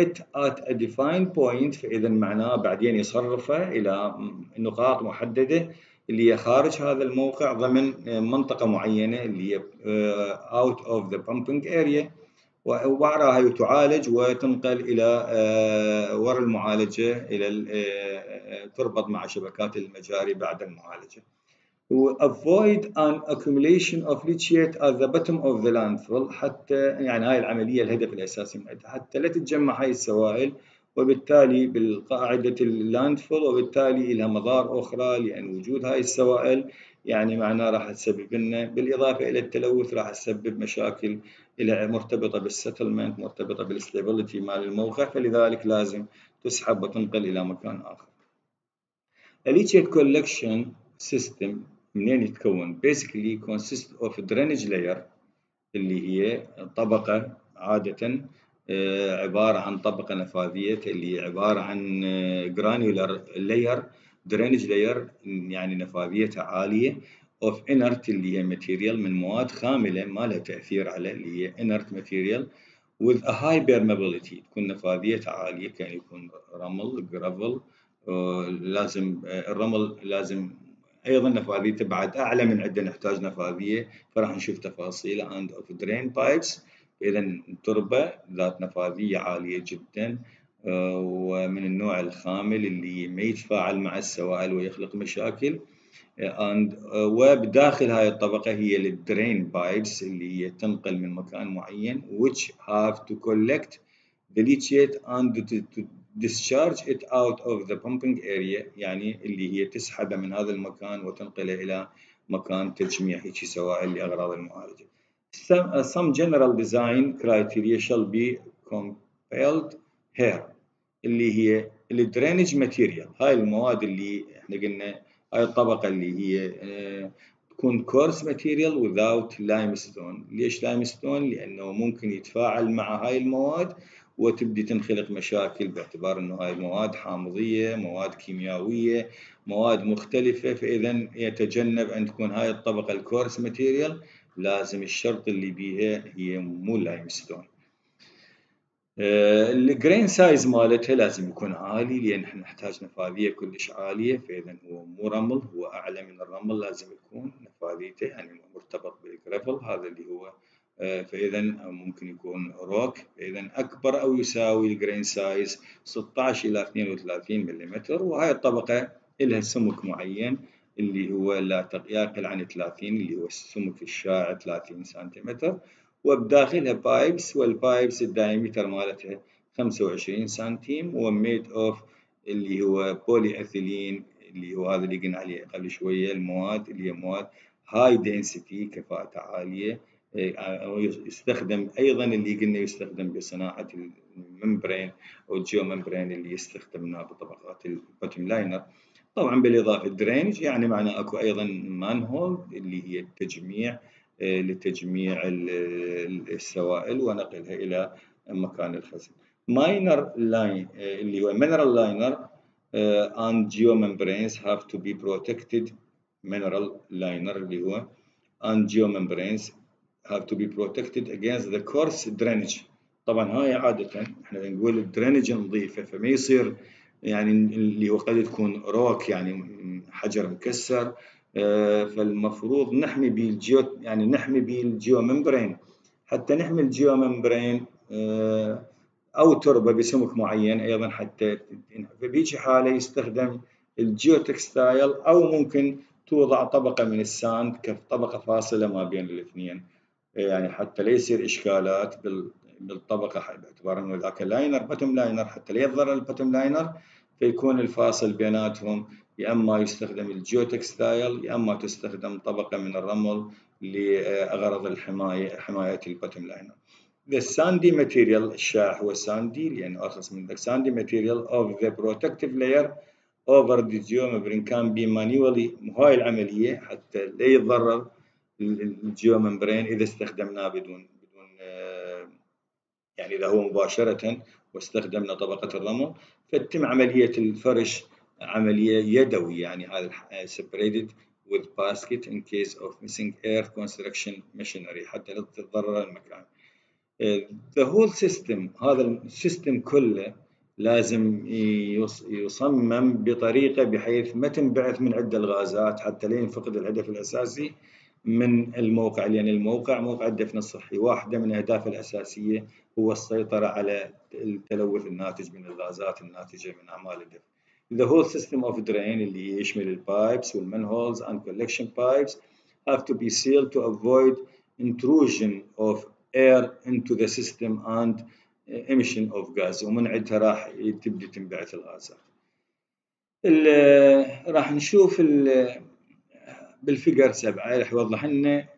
it at a defined point فإذا معناه بعدين يصرفه إلى نقاط محددة اللي هي خارج هذا الموقع ضمن منطقة معينة اللي هي out of the pumping area وبعدها تعالج وتنقل إلى وراء المعالجة إلى تربط مع شبكات المجاري بعد المعالجة. Avoid an accumulation of leachate at the bottom of the landfill. حتى يعني هاي العملية الهدف الأساسي منها حتى لا تتجمع هاي السوائل. وبالتالي بالقاعدة اللاندفول وبالتالي لها مضار أخرى لأن وجود هاي السوائل. يعني معناه راح تسبب لنا بالإضافة إلى التلوث راح تسبب مشاكل إلى مرتبطة بال settlement مرتبطة بال stability مال الموقع. فلذلك لازم تسحب وتنقل إلى مكان آخر. ال leachate collection system منين يتكون؟ basically consists of drainage layer اللي هي طبقة عادة آه، عبارة عن طبقة نفاذية اللي هي عبارة عن granular layer drainage layer يعني نفاذيتها عالية of inert اللي هي material من مواد خاملة ما لها تأثير على اللي هي inert material with a high permeability تكون نفاذيتها عالية كان يكون رمل gravel آه، لازم آه، الرمل لازم أيضا نفاذيته بعد أعلى من عندنا نحتاج نفاذية فراح نشوف تفاصيل عند of drain pipes اذا تربة ذات نفاذية عالية جدا ومن النوع الخامل اللي ما يتفاعل مع السوائل ويخلق مشاكل. وبداخل هاي الطبقة هي الدرين بايبس اللي هي تنقل من مكان معين which have to collect the leachate and to discharge it out of the pumping area يعني اللي هي تسحبه من هذا المكان وتنقله إلى مكان تجميع هيك سوائل لأغراض المعالجة. Uh, some general design criteria shall be compiled here اللي هي ال drainage material هاي المواد اللي إحنا قلنا هاي الطبقة اللي هي uh, تكون coarse material without limestone ليش limestone؟ لأنه ممكن يتفاعل مع هاي المواد وتبدي تنخلق مشاكل باعتبار إنه هاي مواد حامضية، مواد كيميائية، مواد مختلفة فاذا يتجنب أن تكون هاي الطبقة ال coarse material لازم الشرط اللي بيها هي مو limestone. آه، ال grain size مالتها لازم يكون عالي لأن إحنا نحتاج نفاذية كلش عالية فاذا هو مو رمل هو أعلى من الرمل لازم يكون نفاذيته يعني مرتبط بال gravel هذا اللي هو آه، فإذا ممكن يكون روك. فإذا أكبر أو يساوي ال grain size 16 إلى 32 ملم وهاي الطبقة لها سمك معين اللي هو لا يقل عن 30 اللي هو السمك الشائع 30 سنتيمتر. وبداخلها pipes وال pipes ال diameter مالتها 25 سنتيم. و made of اللي هو بولي اثيلين اللي هو هذا اللي قلنا عليه قبل شوية المواد اللي هي مواد high density كفاءتها عالية. أو يستخدم أيضا اللي قلنا يستخدم بصناعة ال membrane أو ال geomembrane اللي استخدمناه بطبقات ال bottom liner طبعا بالإضافة drainage يعني معنى أكو أيضا manhole اللي هي التجميع آه، لتجميع السوائل ونقلها إلى مكان الخزن. Mineral liner اللي هو mineral liner and geomembranes have to be protected. Mineral liner اللي هو and geomembranes have to be protected against the coarse drainage. طبعا هاي عادة إحنا نقول ال drainage نظيفة فما يصير يعني اللي هو قد تكون روك يعني حجر مكسر. فالمفروض نحمي به الجيو يعني نحمي به membrane. حتى نحمي ال geomembrane أو تربة بسمك معين أيضا حتى فبيجي حالة يستخدم ال geotextile أو ممكن توضع طبقة من ال sand كطبقه فاصلة ما بين الاثنين. يعني حتى لا يصير إشكالات بالطبقة باعتبار إنه ذاك liner bottom liner حتى لا يضر ال bottom liner فيكون الفاصل بيناتهم يا إما يستخدم ال geotextile يا إما تستخدم طبقة من الرمل لغرض الحماية حمايه ال bottom liner. The sandy material الشاح هو sandy لأنه أرخص من the sandy material of the protective layer over the geomembrane can be manually هاي العملية حتى لا يتضرر ال geomembrane إذا استخدمناه بدون بدون يعني إذا هو مباشرة واستخدمنا طبقة الرمل فتتم عملية الفرش عملية يدوي يعني هذا separated with basket in case of missing earth construction machinery حتى لا تتضرر المكان. the whole system هذا ال system كله لازم يصمم بطريقة بحيث ما تنبعث من عدة الغازات حتى لا ينفقد الهدف الأساسي من الموقع لأن الموقع موقع الدفن الصحي واحدة من أهدافه الأساسية هو السيطرة على التلوث الناتج من الغازات الناتجة من أعمال الدفن. The whole system of drain اللي يشمل البايبس والمنهولز and collection pipes have to be sealed to avoid intrusion of air into the system and emission of gas ومن عندها راح تبدي تنبعث الغازات. راح نشوف بالفيجر سبعة راح يوضح لنا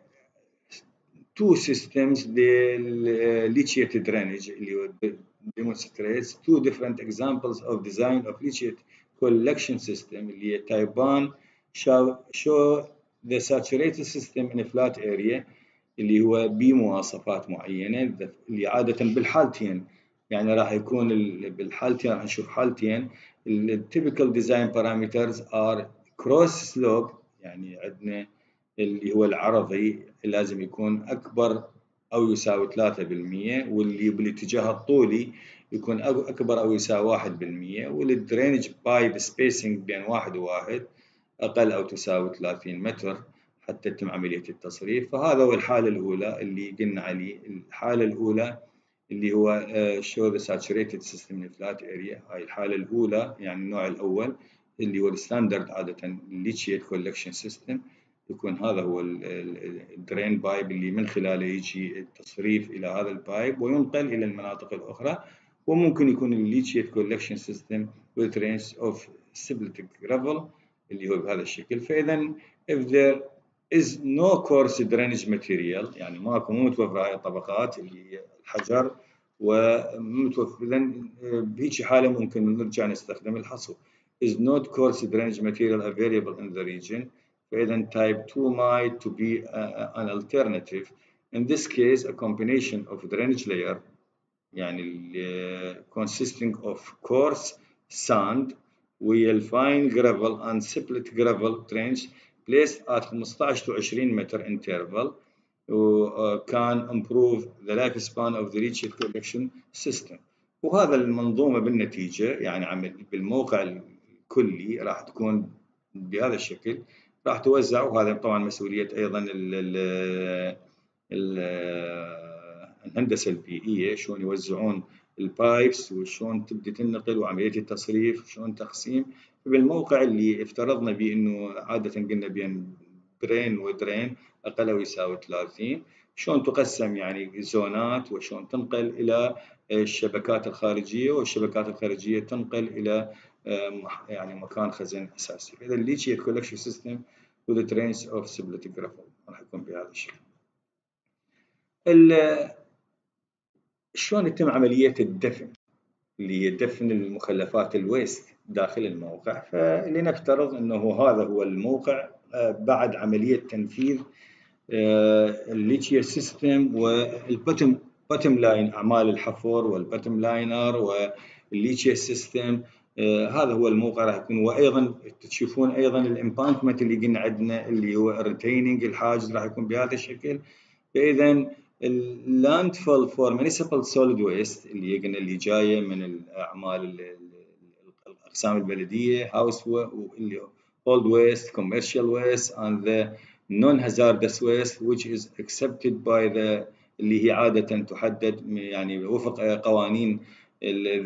two systems لليتشيت drainage اللي هو demonstrates two different examples of design of leachate collection system اللي هي type 1 show, show the in a flat area اللي هو بمواصفات معينة. اللي عادة بالحالتين يعني راح يكون بالحالتين راح نشوف حالتين. ال typical design parameters are cross slope يعني عندنا اللي هو العرضي لازم يكون أكبر أو يساوي 3% واللي بالاتجاه الطولي يكون أكبر أو يساوي 1% وال drainage pipe spacing بين واحد وواحد أقل أو تساوي 30 متر حتى تتم عملية التصريف. فهذا هو الحالة الأولى اللي قلنا عليه. الحالة الأولى اللي هو show the saturated system in flat area. هاي الحالة الأولى يعني النوع الأول اللي هو ال standard عادة leachate collection system يكون هذا هو ال drain pipe اللي من خلاله يجي التصريف إلى هذا ال pipe وينقل إلى المناطق الأخرى. وممكن يكون ال leachate collection system with drains of gravel اللي هو بهذا الشكل. فإذا if there is no coarse drainage material يعني ماكو مو متوفر هاي الطبقات اللي هي الحجر ومتوفر اذا بهيك حالة ممكن نرجع نستخدم الحصو. is not coarse drainage material available in the region فاذا type 2 might to be uh, an alternative in this case a combination of drainage layer يعني consisting of coarse sand with fine gravel and split gravel trench placed at 15 to 20 meter interval can improve the lifespan of the leachate collection system وهذا المنظومة بالنتيجة يعني عمل بالموقع الكلي راح تكون بهذا الشكل. راح توزع وهذا طبعا مسؤولية أيضا ال ال ال الهندسة البيئية شلون يوزعون البايبس وشلون تبدي تنقل وعملية التصريف شلون تقسيم. بالموقع اللي افترضنا به إنه عادة قلنا بين drain و drain أقل أو يساوي 30 شلون تقسم يعني زونات وشلون تنقل إلى الشبكات الخارجية والشبكات الخارجية تنقل إلى يعني مكان خزن اساسي إذا ال leachate collection system with the drains of septic gravel راح يكون بهذا الشكل. شلون يتم عملية الدفن؟ اللي هي دفن المخلفات ال waste داخل الموقع. فلنفترض أنه هذا هو الموقع آه، بعد عملية تنفيذ ال leachate system وال bottom bottom line أعمال الحفر وال bottom liner وال leachate system هذا هو الموقع راح يكون. وأيضا تشوفون أيضا ال embankment اللي قلنا عندنا اللي هو ال retaining الحاجز راح يكون بهذا الشكل. فاذا ال landfill for municipal solid waste اللي قلنا اللي جاية من الأعمال الأقسام البلدية house واللي old waste commercial waste and the non-hazardous waste which is accepted by the اللي هي عادة تحدد يعني وفق قوانين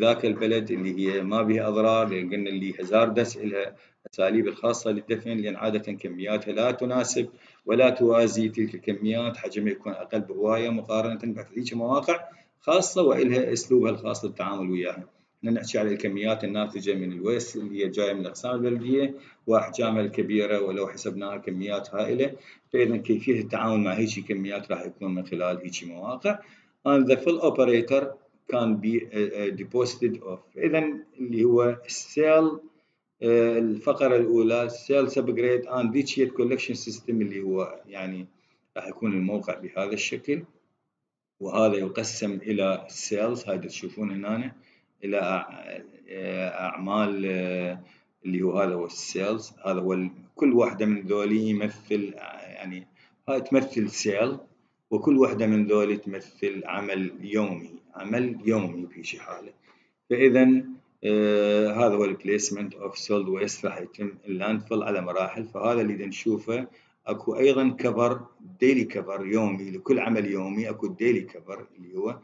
ذاك البلد اللي هي ما بها أضرار قلنا اللي هازاردس لها أساليب الخاصة للدفن لأن عادة كمياتها لا تناسب ولا توازي تلك الكميات حجمها يكون أقل بهواية مقارنة بهذيك مواقع خاصة وإلها أسلوبها الخاص للتعامل وياها. إحنا نحكي على الكميات الناتجة من ال waste اللي هي جاية من الأقسام البلدية وأحجامها الكبيرة ولو حسبناها كميات هائلة فإذا كيفية التعامل مع هيك كميات راح يكون من خلال هيك مواقع. And the fill can be deposited of إذا اللي هو ال cell الفقرة الأولى cell subgrade and leachate collection system اللي هو يعني راح يكون الموقع بهذا الشكل. وهذا يقسم إلى cells هذا تشوفون هنا إلى أعمال اللي هو هذا هو ال cells هذا هو كل واحدة من ذولي يمثل يعني هاي تمثل cell وكل واحدة من ذولي تمثل عمل يومي. عمل يومي في شي حالة. فإذا آه هذا هو ال placement of solid waste راح يتم ال landfill على مراحل. فهذا اللي نشوفه أكو أيضا كفر daily cover يومي لكل عمل يومي أكو daily cover اللي هو.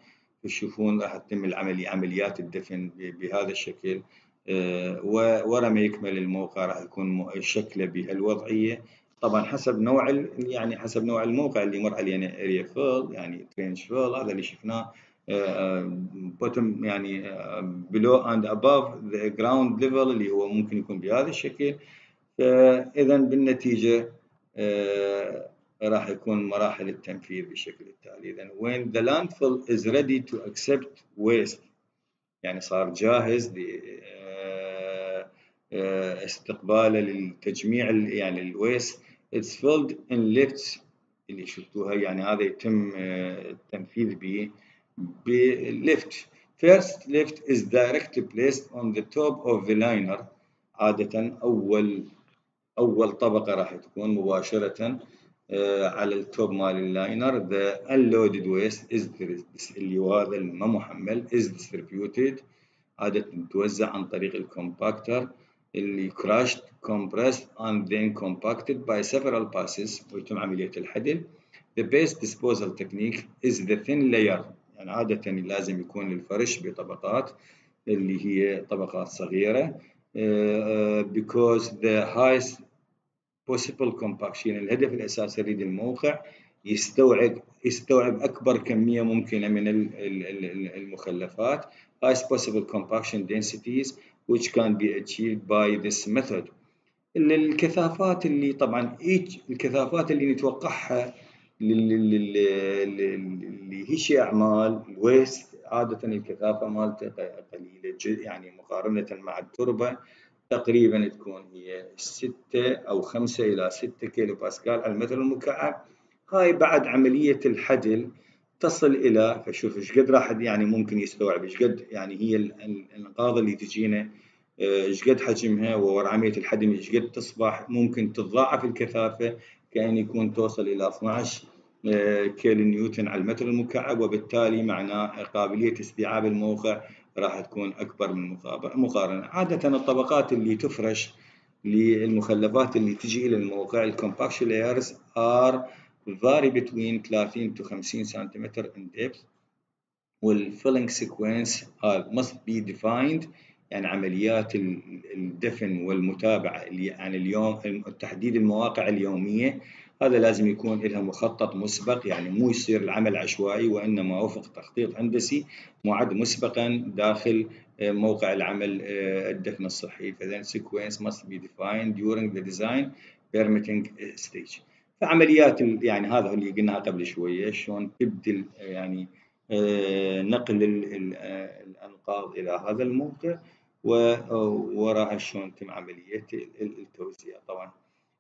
تشوفون راح تتم العملية عمليات الدفن بهذا الشكل. آه ورا ما يكمل الموقع راح يكون شكله بهالوضعية. طبعا حسب نوع يعني حسب نوع الموقع اللي يمر علينا area fill يعني trench fill هذا اللي شفناه. Bottom يعني below and above the ground level اللي هو ممكن يكون بهذا الشكل. فإذا بالنتيجة راح يكون مراحل التنفيذ بالشكل التالي. إذا when the landfill is ready to accept waste يعني صار جاهز استقباله للتجميع يعني ال waste it's filled in lifts اللي شفتوها. يعني هذا يتم التنفيذ به. ب lift first lift is directly placed on the top of the liner عادة أول أول طبقة راح تكون مباشرة على ال top مال ال liner the unloaded waste is اللي هذا الما محمل is distributed عادة توزع عن طريق ال compactor اللي crushed compressed and then compacted by several passes ويتم عملية الحدل the best disposal technique is the thin layer يعني عادة لازم يكون الفرش بطبقات اللي هي طبقات صغيرة because the highest possible compaction الهدف الأساسي يريد الموقع يستوعب يستوعب أكبر كمية ممكنة من المخلفات highest possible compaction densities which can be achieved by this method. الكثافات اللي طبعا الكثافات اللي نتوقعها اللي هي شيء أعمال الويست عادة الكثافة مالته قليلة يعني مقارنة مع التربة تقريبا تكون هي ستة أو خمسة إلى ستة كيلو باسكال على المتر المكعب. هاي بعد عملية الحدل تصل إلى فشوف إيش قد راح يعني ممكن يستوعب إيش قد يعني هي الأنقاض اللي تجينا إيش قد حجمها وورا عملية الحدم إيش قد تصبح ممكن تتضاعف الكثافة كأن يكون توصل إلى 12 كيلو نيوتن على المتر المكعب وبالتالي معناه قابلية استيعاب الموقع راح تكون أكبر من مقارنة. عادة الطبقات اللي تفرش للمخلفات اللي تجي إلى الموقع ال compaction layers are vary between 30 to 50 سنتيمتر in depth وال filling sequence must be defined. يعني عمليات الدفن والمتابعة اللي يعني اليوم تحديد المواقع اليومية هذا لازم يكون لها مخطط مسبق يعني مو يصير العمل عشوائي وإنما وفق تخطيط هندسي معد مسبقا داخل موقع العمل الدفن الصحي. فإذا sequence must be defined during the design permitting stage. فعمليات يعني هذا اللي قلناها قبل شوية شلون تبدل يعني نقل الأنقاض إلى هذا الموقع ووراها شلون تتم عملية التوزيع. طبعا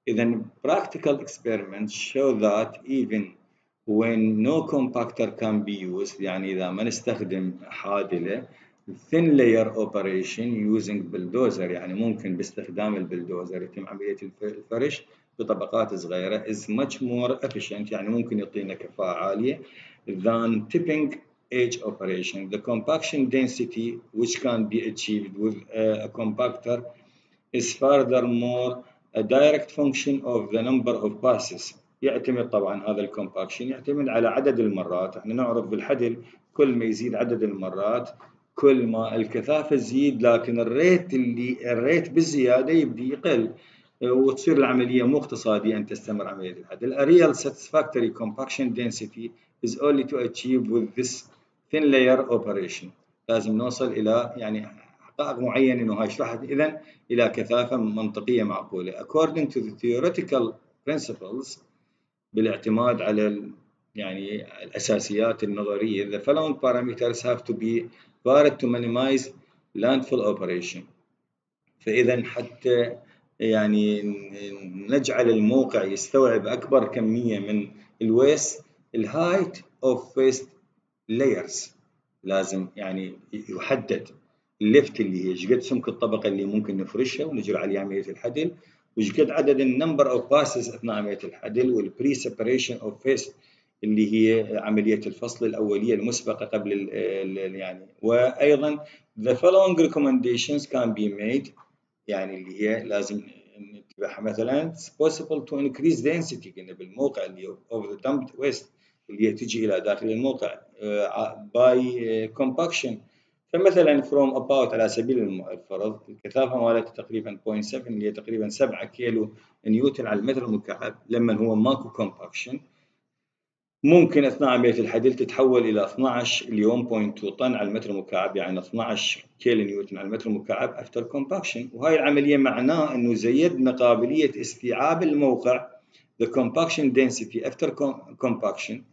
إذا practical experiments show that even when no compactor can be used يعني إذا ما نستخدم حادلة thin layer operation using bulldozer يعني ممكن باستخدام البلدوزر يتم عملية الفرش بطبقات صغيرة is much more efficient يعني ممكن يعطينا كفاءة عالية than tipping edge operation. The compaction density which can be achieved with a compactor is furthermore a direct function of the number of passes. يعتمد طبعا هذا ال compaction يعتمد على عدد المرات إحنا نعرف بالحدل كل ما يزيد عدد المرات كل ما الكثافة تزيد لكن ال rate اللي ال rate بالزيادة يبدي يقل وتصير العملية مو اقتصادية أن تستمر عملية الحدل. A real satisfactory compaction density is only to achieve with this thin layer operation لازم نوصل إلى يعني حقائق معينة إنه هاي شرحت إذا إلى كثافة منطقية معقولة. According to the theoretical principles بالاعتماد على يعني الأساسيات النظرية the following parameters have to be varied to minimize landfill operation. فإذا حتى يعني نجعل الموقع يستوعب أكبر كمية من الويست ال height of waste layers. لازم يعني يحدد. ال lift اللي هي إيش قد سمك الطبقة اللي ممكن نفرشها ونجري عليها عمليه الحدل وايش قد عدد ال number of passes أثناء عمليه الحدل وال pre-separation of waste اللي هي عملية الفصل الأولية المسبقة قبل ال ال يعني وأيضا the following recommendations can be made يعني اللي هي لازم نتبعها. مثلا it's possible to increase density قلنا بالموقع اللي of the dumped waste اللي تجي إلى داخل الموقع by compaction فمثلا from about على سبيل الفرض الكثافه مالته تقريبا 0.7 اللي هي تقريبا 7 كيلو نيوتن على المتر المكعب لما هو ماكو compaction ممكن اثناء عمليه الحدل تتحول إلى 12 اليوم 0.2 طن على المتر المكعب يعني 12 كيلو نيوتن على المتر المكعب after compaction وهاي العملية معناه إنه زيدنا قابلية استيعاب الموقع the compaction density after compaction,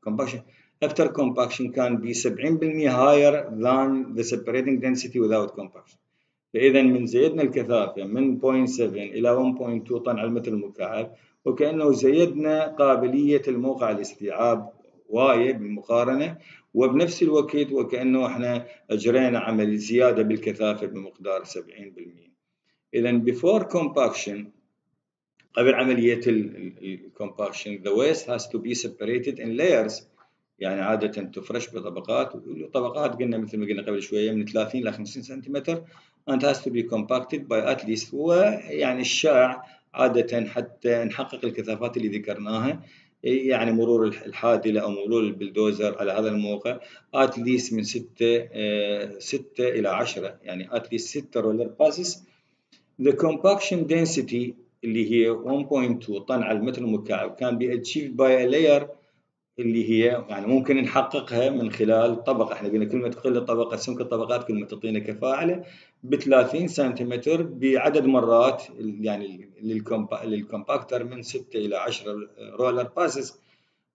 compaction after compaction can be 70% higher than the separating density without compaction. فإذا من زيدنا الكثافة من 0.7 إلى 1.2 طن على المتر المكعب وكأنه زيدنا قابلية الموقع الاستيعاب وايد بالمقارنة وبنفس الوقت وكأنه إحنا أجرينا عمل زيادة بالكثافة بمقدار 70%. إذا before compaction قبل عملية ال compaction the waste has to be separated in layers يعني عادة تفرش بطبقات طبقات قلنا مثل ما قلنا قبل شوية من 30 إلى 50 سنتيمتر and has to be compacted by at least ويعني الشائع عادة حتى نحقق الكثافات اللي ذكرناها يعني مرور الحادلة أو مرور البلدوزر على هذا الموقع at least من 6 6 إلى 10 يعني at least 6 roller passes. The compaction density اللي هي 1.2 طن على المتر المكعب can be achieved by layer اللي هي يعني ممكن نحققها من خلال طبقة. إحنا قلنا كل ما تقل الطبقه سمك الطبقات كل ما تعطينا كفاءه ب 30 سنتيمتر بعدد مرات يعني لل compactor من 6 إلى 10 roller passes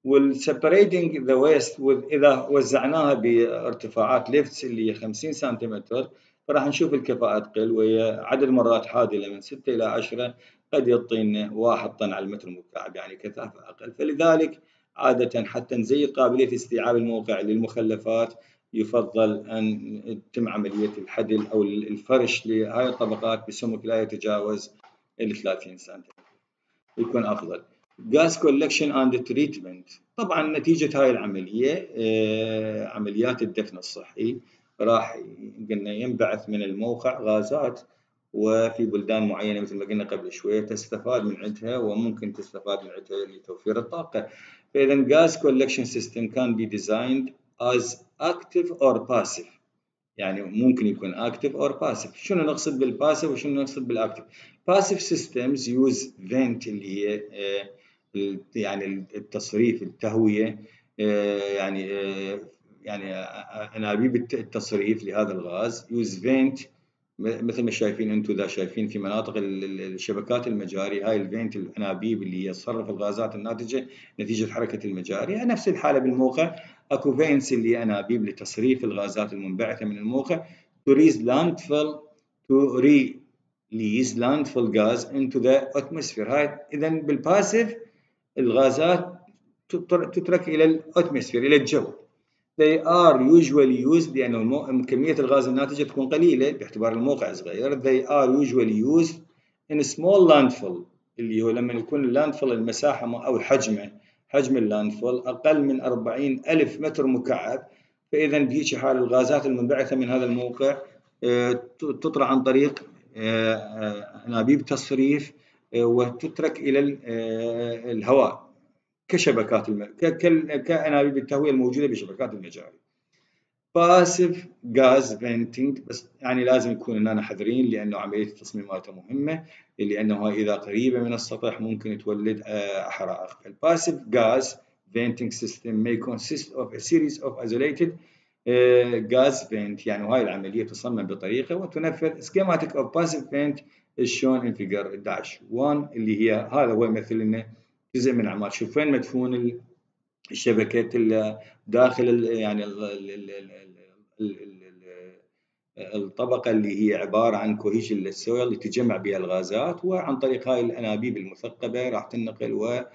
وال spreading the waste إذا وزعناها بارتفاعات lifts اللي هي 50 سنتيمتر فراح نشوف الكفاءة تقل وهي عدد مرات حادلة من 6 إلى 10 قد يعطينا واحد طن على المتر المكعب يعني كثافة أقل. فلذلك عادة حتى نزيد قابلية استيعاب الموقع للمخلفات يفضل أن تتم عملية الحدل أو الفرش لهاي الطبقات بسمك لا يتجاوز ال 30 سنتيمتر. يكون أفضل. Gas collection and treatment. طبعا نتيجة هاي العملية آه، عمليات الدفن الصحي راح قلنا ينبعث من الموقع غازات وفي بلدان معينة مثل ما قلنا قبل شوية تستفاد من عندها وممكن تستفاد من عندها لتوفير الطاقة. فإذا gas collection system can be designed as active or passive. يعني ممكن يكون active or passive. شنو نقصد بالباسيف وشنو نقصد بالاكتف passive systems use vent اللي هي آه، يعني التصريف التهوية آه، يعني آه، يعني أنابيب التصريف لهذا الغاز. Use vent مثل ما شايفين أنتم ذا شايفين في مناطق الشبكات المجاري هاي ال vent الأنابيب اللي هي تصرف الغازات الناتجة نتيجة حركة المجاري. نفس الحالة بالموقع. أكو vents اللي أنابيب لتصريف الغازات المنبعثة من الموقع. trees landfill to release landfill gas into the atmosphere. هاي إذا بال passive الغازات تترك إلى ال atmosphere إلى الجو. They are usually used لأنه كمية الغاز الناتجة تكون قليلة باعتبار الموقع صغير. They are usually used in small landfill اللي هو لما يكون ال landfill المساحة أو حجمه حجم ال landfill أقل من 40 ألف متر مكعب. فإذا بهيك حال الغازات المنبعثة من هذا الموقع آه، تطرح عن طريق آه، آه، أنابيب تصريف وتترك إلى الهواء. كشبكات الم... كأنابيب التهوية الموجودة بشبكات المجاري. passive gas venting بس يعني لازم نكون هنا حذرين لأنه عملية التصميم مالته مهمة لأنه إذا قريبة من السطح ممكن تولد أحراق. ال passive gas venting system may consist of a series of isolated gas vent يعني وهاي العملية تصمم بطريقة وتنفذ of passive vent is shown in figure dash 1 اللي هي هذا هو يمثل لنا جزء من اعمال شوف وين مدفون الشبكات داخل يعني الطبقة اللي هي عبارة عن كوهيجن للسويل اللي تجمع بها الغازات وعن طريق هاي الأنابيب المثقبة راح تنقل و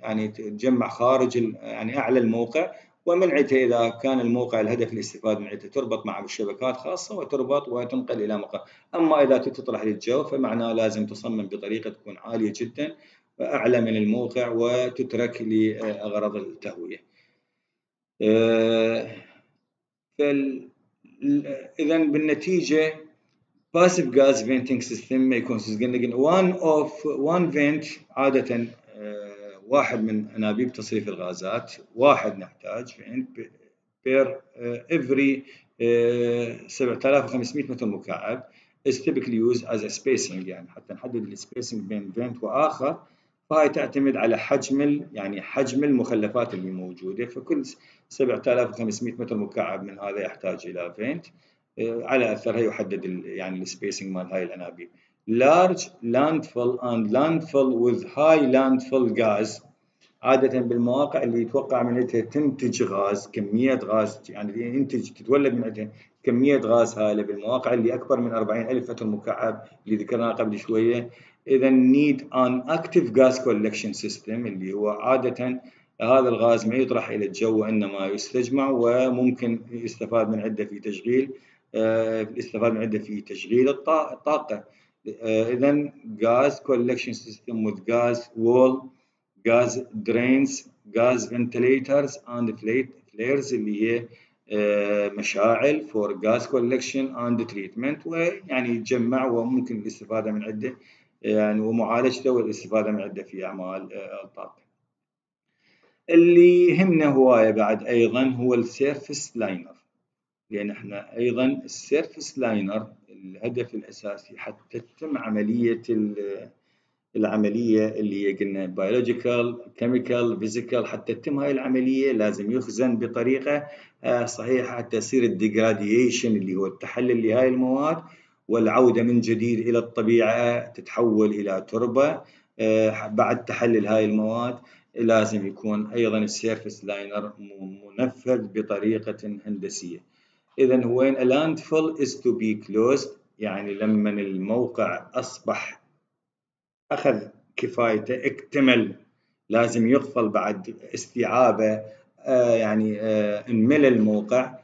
يعني تجمع خارج يعني أعلى الموقع. ومنعته إذا كان الموقع الهدف الاستفادة منعته تربط مع شبكات خاصة وتربط وتنقل إلى مقام أما إذا تطرح للجو فمعناه لازم تصمم بطريقة تكون عالية جدا. أعلى من الموقع وتترك لأغراض التهوية. آه، إذا بالنتيجة passive gas venting system consist in one of one vent عادة آه، واحد من أنابيب تصريف الغازات واحد نحتاج vent per آه، every 7500 متر مكعب is typically used as a spacing يعني حتى نحدد ال spacing بين vent وآخر. فهي تعتمد على حجم يعني حجم المخلفات اللي موجودة. فكل 7500 متر مكعب من هذا يحتاج إلى vent آه، على اثرها يحدد يعني ال spacing مال هاي الأنابيب. Large landfill and landfill with high landfill gas. عادة بالمواقع اللي يتوقع من عندها تنتج غاز كمية غاز يعني ينتج تتولد من عندها كمية غاز هائلة بالمواقع اللي أكبر من 40 ألف متر مكعب اللي ذكرناها قبل شوية إذا need an active gas collection system اللي هو عادة هذا الغاز ما يطرح إلى الجو وإنما يستجمع وممكن يستفاد من عدة في تشغيل آه، يستفاد من عدة في تشغيل آه، إذا gas collection system with gas wells gas drains gas ventilators and flares اللي هي آه، مشاعل for gas collection and treatment ويعني يتجمع وممكن الاستفادة من عدة يعني ومعالجته والاستفادة من عدة في أعمال آه، الطاقة اللي يهمنا هواية بعد أيضا هو ال surface liner. لأن إحنا أيضا ال surface liner الهدف الأساسي حتى تتم عملية العملية اللي هي قلنا biological chemical physical حتى تتم هاي العملية لازم يخزن بطريقة آه، صحيحة حتى يصير ال degradation اللي هو التحلل لهاي المواد. والعودة من جديد إلى الطبيعة تتحول إلى تربة. آه، بعد تحلل هاي المواد لازم يكون أيضا ال surface liner منفذ بطريقة هندسية. إذا وين landfill is to be closed يعني لما الموقع أصبح أخذ كفايته اكتمل لازم يقفل بعد استيعابه. آه يعني آه انملى الموقع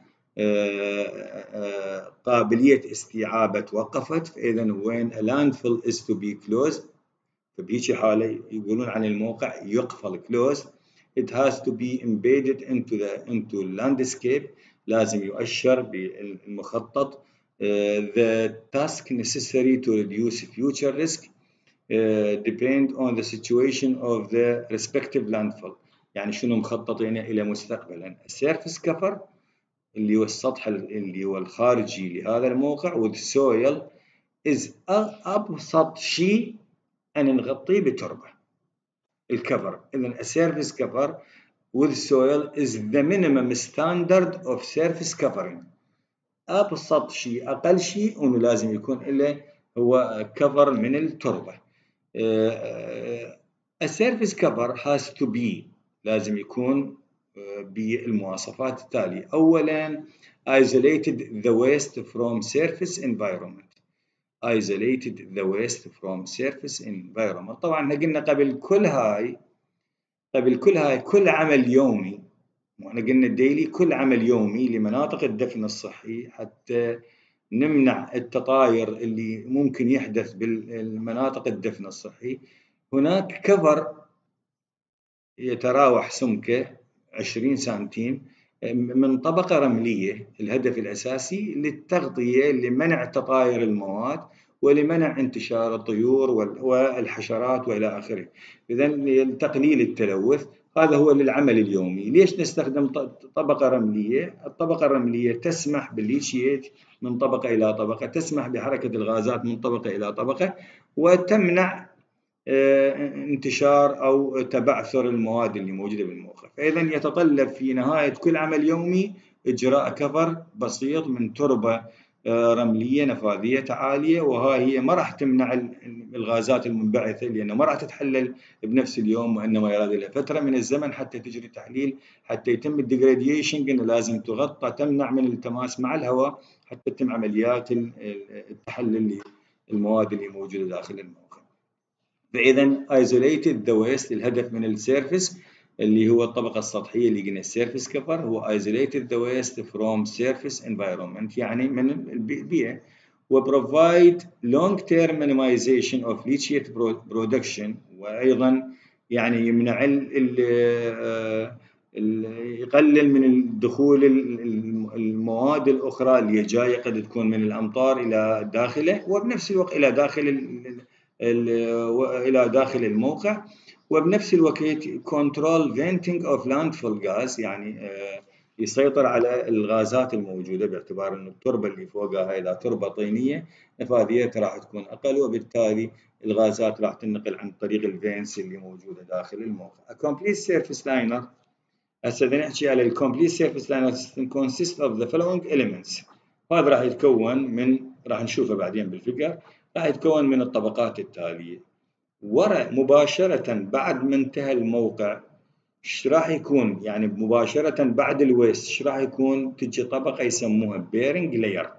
قابلية استيعابه توقفت فإذا وين landfill is to be closed فبهيك حالة يقولون عن الموقع يقفل closed it has to be embedded into the into landscape لازم يؤشر بالمخطط the task necessary to reduce future risk uh, depend on the situation of the respective landfill يعني شنو مخططين إلى مستقبلا surface cover اللي هو السطح اللي هو الخارجي لهذا الموقع والسويل is أبسط شيء أن نغطيه بتربة. الكفر إذا a surface cover with soil is the minimum standard of surface covering. أبسط شيء أقل شيء أنه لازم يكون له هو كفر من التربة. a surface cover has to be لازم يكون بالمواصفات التالية. أولا isolated the waste from surface environment. isolated the waste from surface environment. طبعا إحنا قلنا قبل كل هاي قبل كل هاي كل عمل يومي وإحنا قلنا الديلي كل عمل يومي لمناطق الدفن الصحي حتى نمنع التطاير اللي ممكن يحدث بالمناطق الدفن الصحي. هناك كفر يتراوح سمكة 20 سنتيم من طبقة رملية الهدف الأساسي للتغطية لمنع تطاير المواد ولمنع انتشار الطيور والحشرات وإلى آخره. اذا لتقليل التلوث هذا هو للعمل اليومي، ليش نستخدم طبقة رملية؟ الطبقة الرملية تسمح بالليتشيج من طبقة إلى طبقة، تسمح بحركة الغازات من طبقة إلى طبقة، وتمنع انتشار أو تبعثر المواد اللي موجودة بالموقع فإذا يتطلب في نهاية كل عمل يومي إجراء كفر بسيط من تربة آه، رملية نفاذية عالية وهاي هي ما راح تمنع الغازات المنبعثة لأنه ما راح تتحلل بنفس اليوم وإنما يراد لها فترة من الزمن حتى تجري تحليل حتى يتم ال degradation قلنا لازم تغطى تمنع من الالتماس مع الهواء حتى تتم عمليات التحلل للمواد اللي موجودة داخل الموقع فإذا isolated the waste الهدف من ال surface اللي هو الطبقة السطحية اللي قلنا ال surface cover هو isolated the waste from surface environment يعني من البيئة و provide long term minimization of leachate production وأيضا يعني يمنع ال ال يقلل من دخول المواد الأخرى اللي جاية قد تكون من الأمطار إلى داخله وبنفس الوقت إلى داخل إلى داخل الموقع. وبنفس الوقت control of landfill gas يعني آه، يسيطر على الغازات الموجودة باعتبار أن التربة اللي فوقها إذا تربة طينية نفاذيتها راح تكون أقل وبالتالي الغازات راح تنقل عن طريق ال vents اللي موجودة داخل الموقع. A complete surface liner هسه نحكي على ال complete surface liner consist of the following elements. هذا راح يتكون من راح نشوفه بعدين بالفقر. راح يتكون من الطبقات التالية. ورا مباشرة بعد ما انتهى الموقع إيش راح يكون؟ يعني مباشرة بعد ال waste إيش راح يكون؟ تجي طبقة يسموها bearing layer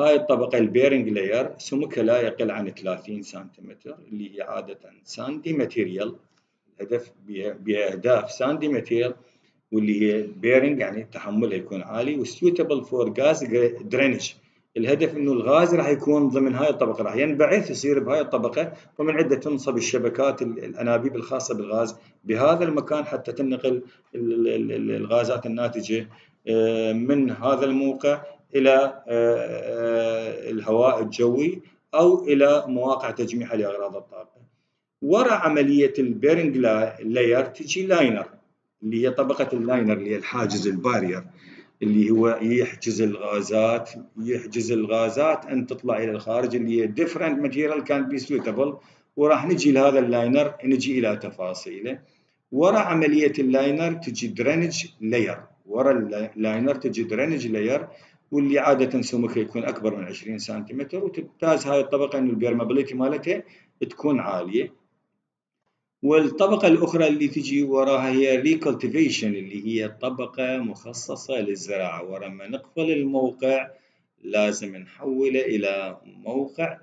هاي الطبقة ال bearing layer سمكها لا يقل عن 30 سنتيمتر اللي هي عادة sandy material الهدف بأهداف sandy material واللي هي bearing يعني تحملها يكون عالي و suitable for gas drainage الهدف إنه الغاز راح يكون ضمن هاي الطبقة راح ينبعث يصير بهاي الطبقة ومن عدة تنصب الشبكات الأنابيب الخاصة بالغاز بهذا المكان حتى تنقل الغازات الناتجة آه، من هذا الموقع إلى آه، آه، الهواء الجوي أو إلى مواقع تجميع لاغراض الطاقة. وراء عملية ال bearing layer تجي liner اللي هي طبقة ال liner اللي هي الحاجز ال barrier اللي هو يحجز الغازات يحجز الغازات أن تطلع إلى الخارج اللي هي different material can be suitable. وراح نجي لهذا ال liner نجي إلى تفاصيله. ورا عملية ال liner تجي drainage layer ورا ال liner تجي drainage layer واللي عادة سمكها يكون أكبر من 20 سنتيمتر وتمتاز هاي الطبقة إنه ال permeability مالتها تكون عالية. والطبقة الأخرى اللي تجي وراها هي recultivation اللي هي طبقة مخصصة للزراعة. ولما نقفل الموقع لازم نحوله إلى موقع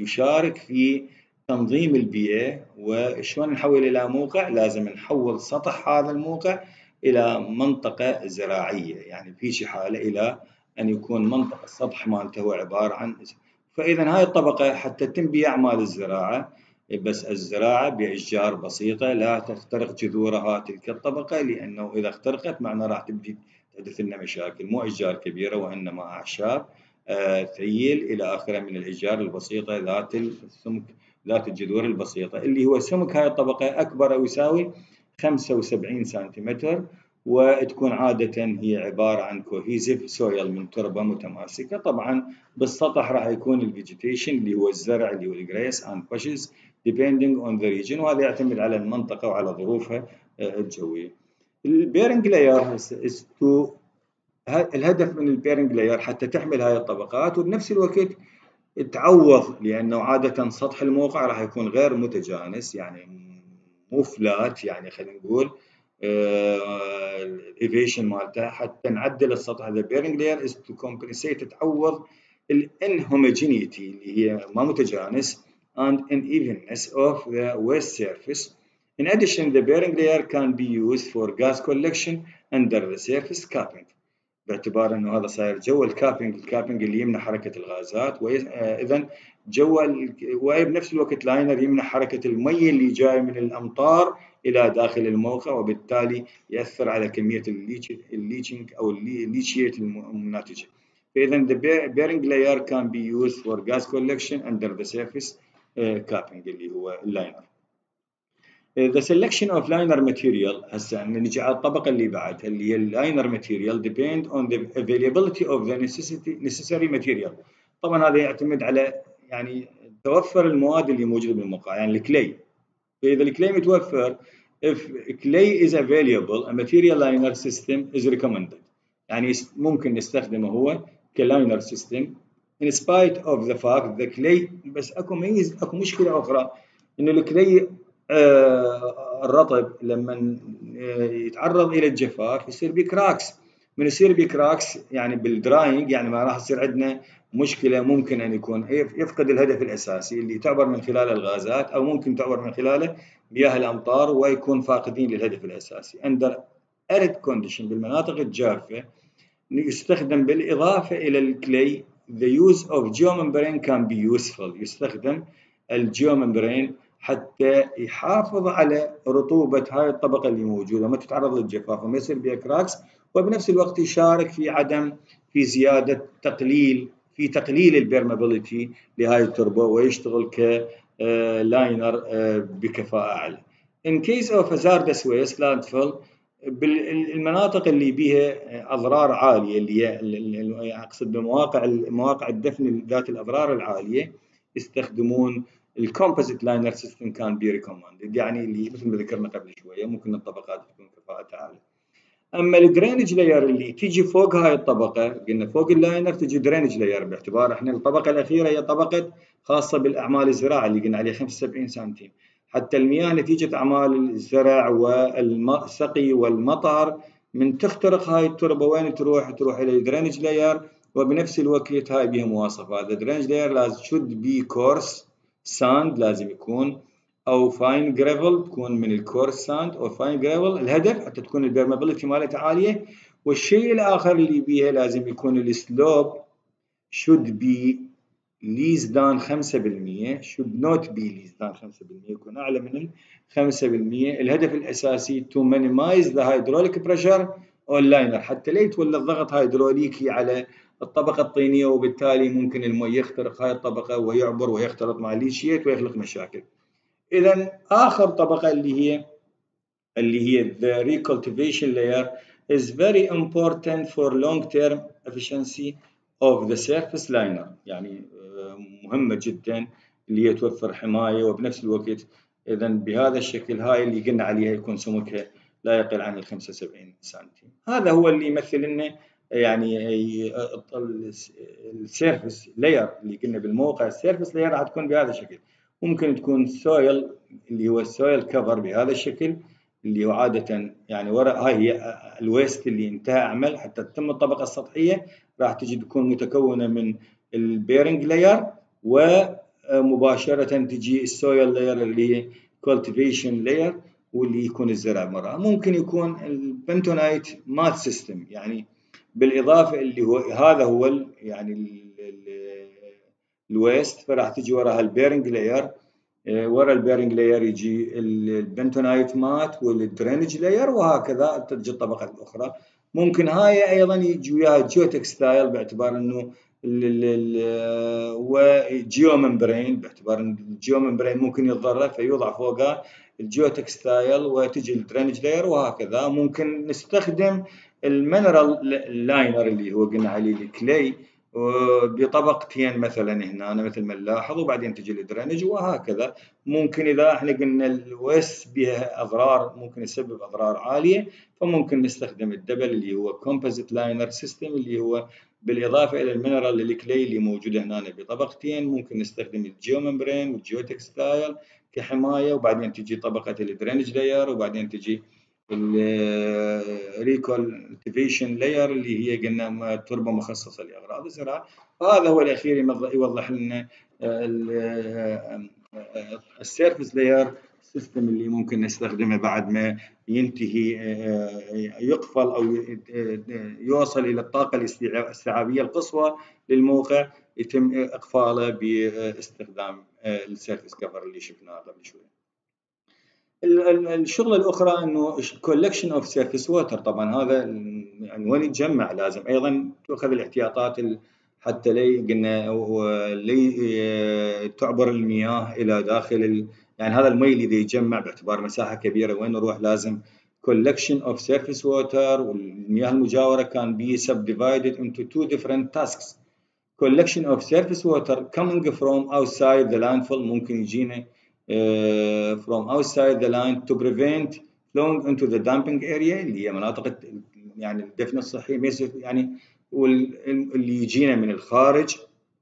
يشارك في تنظيم البيئة وشلون نحول إلى موقع؟ لازم نحول سطح هذا الموقع إلى منطقة زراعية. يعني في حالة إلى أن يكون منطقة السطح مالته عبارة عن فإذا هاي الطبقة حتى تنبي أعمال الزراعة بس الزراعة بأشجار بسيطة لا تخترق جذورها تلك الطبقة لأنه إذا اخترقت معناه راح تبدي تحدث لنا مشاكل مو أشجار كبيرة وإنما أعشاب آه، ثيل إلى آخره من الأشجار البسيطة ذات السمك ذات الجذور البسيطة. اللي هو سمك هاي الطبقة أكبر أو يساوي 75 سنتيمتر. وتكون عادة هي عبارة عن cohesive soil من تربة متماسكة طبعا بالسطح راح يكون ال vegetation اللي هو الزرع اللي هو ال grass and bushes depending on the region وهذا يعتمد على المنطقة وعلى ظروفها آه، الجوية. ال bearing layer الهدف من ال bearing layer حتى تحمل هاي الطبقات وبنفس الوقت تعوض لأنه عادة سطح الموقع راح يكون غير متجانس يعني مو flat يعني خلينا نقول الإيفيشن مالته حتى نعدل السطح هذا bearing layer is to compensate تعوض ال inhomogeneity اللي هي ما متجانس and unevenness of the waste surface. In addition, the bearing layer can be used for gas collection under the surface capping. باعتبار إنه هذا صاير جو ال capping ال capping اللي يمنع حركة الغازات واذا جو وبنفس الوقت liner يمنع حركة المي اللي جاية من الأمطار إلى داخل الموقع وبالتالي يأثر على كمية ال leaching أو ال leachate الناتجه. فاذا the bearing layer can be used for gas collection under the surface capping اللي هو اللاينر. The selection of liner material هسه نجي على الطبقة اللي بعدها اللي هي اللاينر material depend on the availability of the necessity necessary material. طبعا هذا يعتمد على يعني توفر المواد اللي موجودة بالموقع يعني الكلي. فإذا الكلي متوفر if clay is available a material liner system is recommended. يعني ممكن نستخدمه هو ك liner system in spite of the fact the clay بس أكو ميز أكو مشكلة أخرى إنه ال clay آه الرطب لما يتعرض إلى الجفاف يصير بيه cracks من يصير بيه cracks يعني بال drying يعني ما راح يصير عندنا مشكلة ممكن أن يكون يفقد الهدف الأساسي اللي تعبر من خلاله الغازات أو ممكن تعبر من خلاله مياه الأمطار ويكون فاقدين للهدف الأساسي. Under arid condition بالمناطق الجافة يستخدم بالإضافة إلى ال clay the use of geomembrane can be useful. يستخدم ال geomembrane حتى يحافظ على رطوبة هاي الطبقة اللي موجودة. ما تتعرض للجفاف وما يصير بها cracks وبنفس الوقت يشارك في عدم في زيادة تقليل في تقليل ال permeability لهاي التربة ويشتغل ك liner بكفاءة أعلى. In case of hazardous waste landfill بالمناطق اللي بها أضرار عالية اللي هي أقصد بمواقع مواقع الدفن ذات الأضرار العالية يستخدمون ال composite liner system can be recommended يعني اللي مثل ما ذكرنا قبل شوية ممكن الطبقات تكون كفاءتها عاليه. أما ال drainage layer اللي تيجي فوق هاي الطبقة قلنا فوق ال liner تجي drainage layer باعتبار إحنا الطبقة الأخيرة هي طبقة خاصة بالأعمال الزراعة اللي قلنا عليها 75 سنتيم. حتى المياه نتيجة أعمال الزرع والسقي والمطر من تخترق هاي التربة وين تروح؟ تروح إلى ال drainage layer وبنفس الوقت هاي بها مواصفات ال drainage layer لازم should be coarse sand لازم يكون أو fine gravel تكون من ال coarse sand أو fine gravel. الهدف حتى تكون ال permeability مالتها عالية. والشيء الآخر اللي بيها لازم يكون ال slope should be less than 5% should not be less than 5% يكون أعلى من ال 5% الهدف الأساسي to minimize the hydraulic pressure on liner. حتى لا يتولد ضغط هيدروليكي على الطبقة الطينية وبالتالي ممكن المي يخترق هاي الطبقة ويعبر ويختلط مع الليشيات ويخلق مشاكل. إذا آخر طبقة اللي هي اللي هي the recultivation layer is very important for long term efficiency of the surface liner. يعني مهمة جدا اللي هي توفر حماية وبنفس الوقت إذا بهذا الشكل هاي اللي قلنا عليها يكون سمكها لا يقل عن ال 75 سنتي. هذا هو اللي يمثل لنا يعني ال surface layer اللي قلنا بالموقع ال surface layer راح تكون بهذا الشكل. ممكن تكون soil اللي هو ال soil cover بهذا الشكل اللي هو عادة يعني وراء هاي هي ال waste اللي انتهى عمل حتى تتم الطبقة السطحية راح تجي تكون متكونة من ال bearing layer ومباشرة تجي ال soil layer اللي هي cultivation layer واللي يكون الزرع مرة. ممكن يكون ال bentonite mat system يعني بالإضافة اللي هو هذا هو يعني ال waste فراح تجي وراها ال bearing layer ورا ال bearing layer يجي ال bentonite mat وال drainage layer وهكذا تجي الطبقة الأخرى. ممكن هاي أيضا يجي وياها geotextile باعتبار أنه و geomembrane باعتبار إن ال geomembrane ممكن يتضرر فيوضع فوقها ال geotextile وتجي ال drainage layer وهكذا. ممكن نستخدم ال mineral liner اللي هو قلنا عليه ال clay بطبقتين مثلا هنا مثل ما نلاحظ وبعدين تجي ال drainage وهكذا. ممكن إذا إحنا قلنا ال waste بها أضرار ممكن يسبب أضرار عالية فممكن نستخدم ال double اللي هو composite liner system اللي هو بالإضافة إلى ال mineral ال clay اللي موجودة هنا. بطبقتين ممكن نستخدم ال geomembrane وال geotextile كحماية وبعدين تجي طبقة ال drainage layer وبعدين تجي ال recultivation layer اللي هي قلنا تربة مخصصة لأغراض الزراعة وهذا هو الأخير يوضح لنا ال surface layer system اللي ممكن نستخدمه بعد ما ينتهي يقفل أو يوصل إلى الطاقة الاستيعابية القصوى للموقع يتم إقفاله باستخدام ال surface cover اللي شفناه قبل شوي. الشغله الأخرى إنه collection of surface water طبعا هذا يعني وين يتجمع لازم. أيضا تؤخذ الاحتياطات حتى لي قلنا لي تعبر المياه إلى داخل يعني هذا المي اللي يتجمع باعتبار مساحة كبيرة وين نروح لازم collection of surface water. والمياه المجاورة كان be subdivided into two different tasks. collection of surface water coming from outside the landfill. ممكن يجينا from outside the land to prevent flowing into the dumping area اللي هي مناطق يعني الدفن الصحي. يعني واللي يجينا من الخارج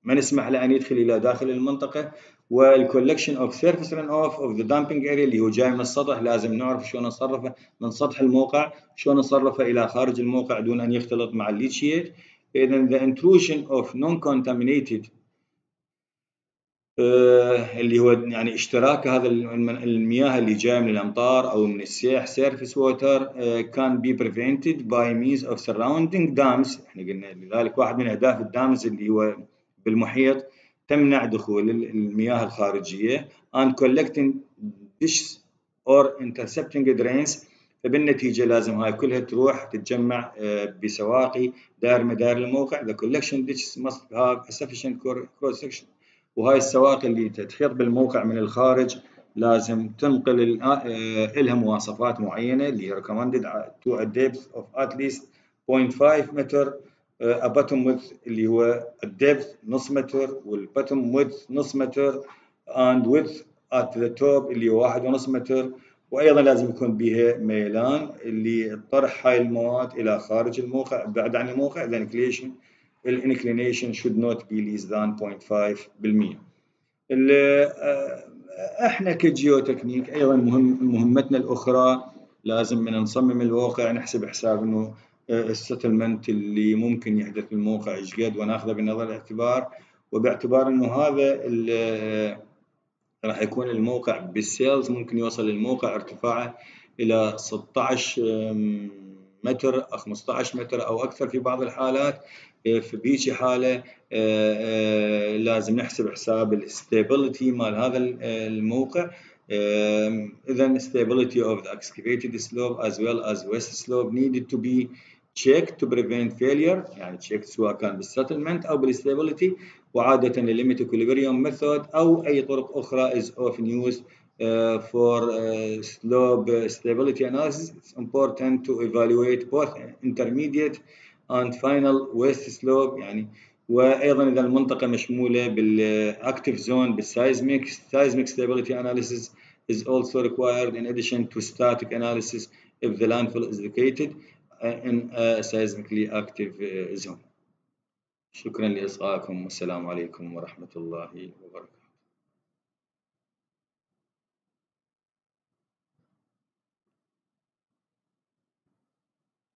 ما نسمح له أن يدخل إلى داخل المنطقة. وال collection of surface run off of the dumping area اللي هو جاي من السطح لازم نعرف شلون نصرفه من سطح الموقع شلون نصرفه إلى خارج الموقع دون أن يختلط مع ال leachate اذا the intrusion of non-contaminated آه، اللي هو يعني اشتراك هذا المياه اللي جاية من الأمطار أو من السياح surface water can be prevented by means of surrounding dams إحنا قلنا لذلك واحد من أهداف ال dams اللي هو بالمحيط تمنع دخول المياه الخارجية and collecting ditches or intercepting drains. فبالنتيجة لازم هاي كلها تروح تتجمع آه، بسواقي دار مدار الموقع. The collection ditches must have a sufficient section. وهاي السواقي اللي تحيط بالموقع من الخارج لازم تنقل آه، لها مواصفات معينة اللي هي recommended to a depth of at least 0.5 متر a bottom اللي هو الدبث نص متر والبottom width نص متر and width at the top اللي هو واحد ونص متر وأيضا لازم يكون بها ميلان اللي طرح هاي المواد إلى خارج الموقع بعد عن الموقع the inclination inclination should not be less than 0.5% إحنا ك geotechnic أيضا مهم مهمتنا الأخرى لازم من نصمم الموقع نحسب حساب إنه ال settlement اللي ممكن يحدث في الموقع إيش قد وناخذه بنظر الاعتبار. وباعتبار إنه هذا راح يكون الموقع بال cells ممكن يوصل الموقع ارتفاعه إلى 16 متر أو 15 متر أو أكثر في بعض الحالات. إيه، في بيش حالة إيه، إيه، لازم نحسب حساب ال stability مال هذا الموقع. اذا ال stability of the excavated slope as well as waste slope need to be check to prevent failure يعني check سواء كان بال settlement أو بال stability وعادة ال limit equilibrium method أو أي طرق أخرى is often used for uh, slope stability analysis it's important to evaluate both intermediate and final waste slope يعني وايضا اذا المنطقه مشموله بالاكتف زون بالسايزميك seismic stability analysis is also required in addition to static analysis if the landfill is located in a seismically active zone شكرا لإصغائكم والسلام عليكم ورحمة الله وبركاته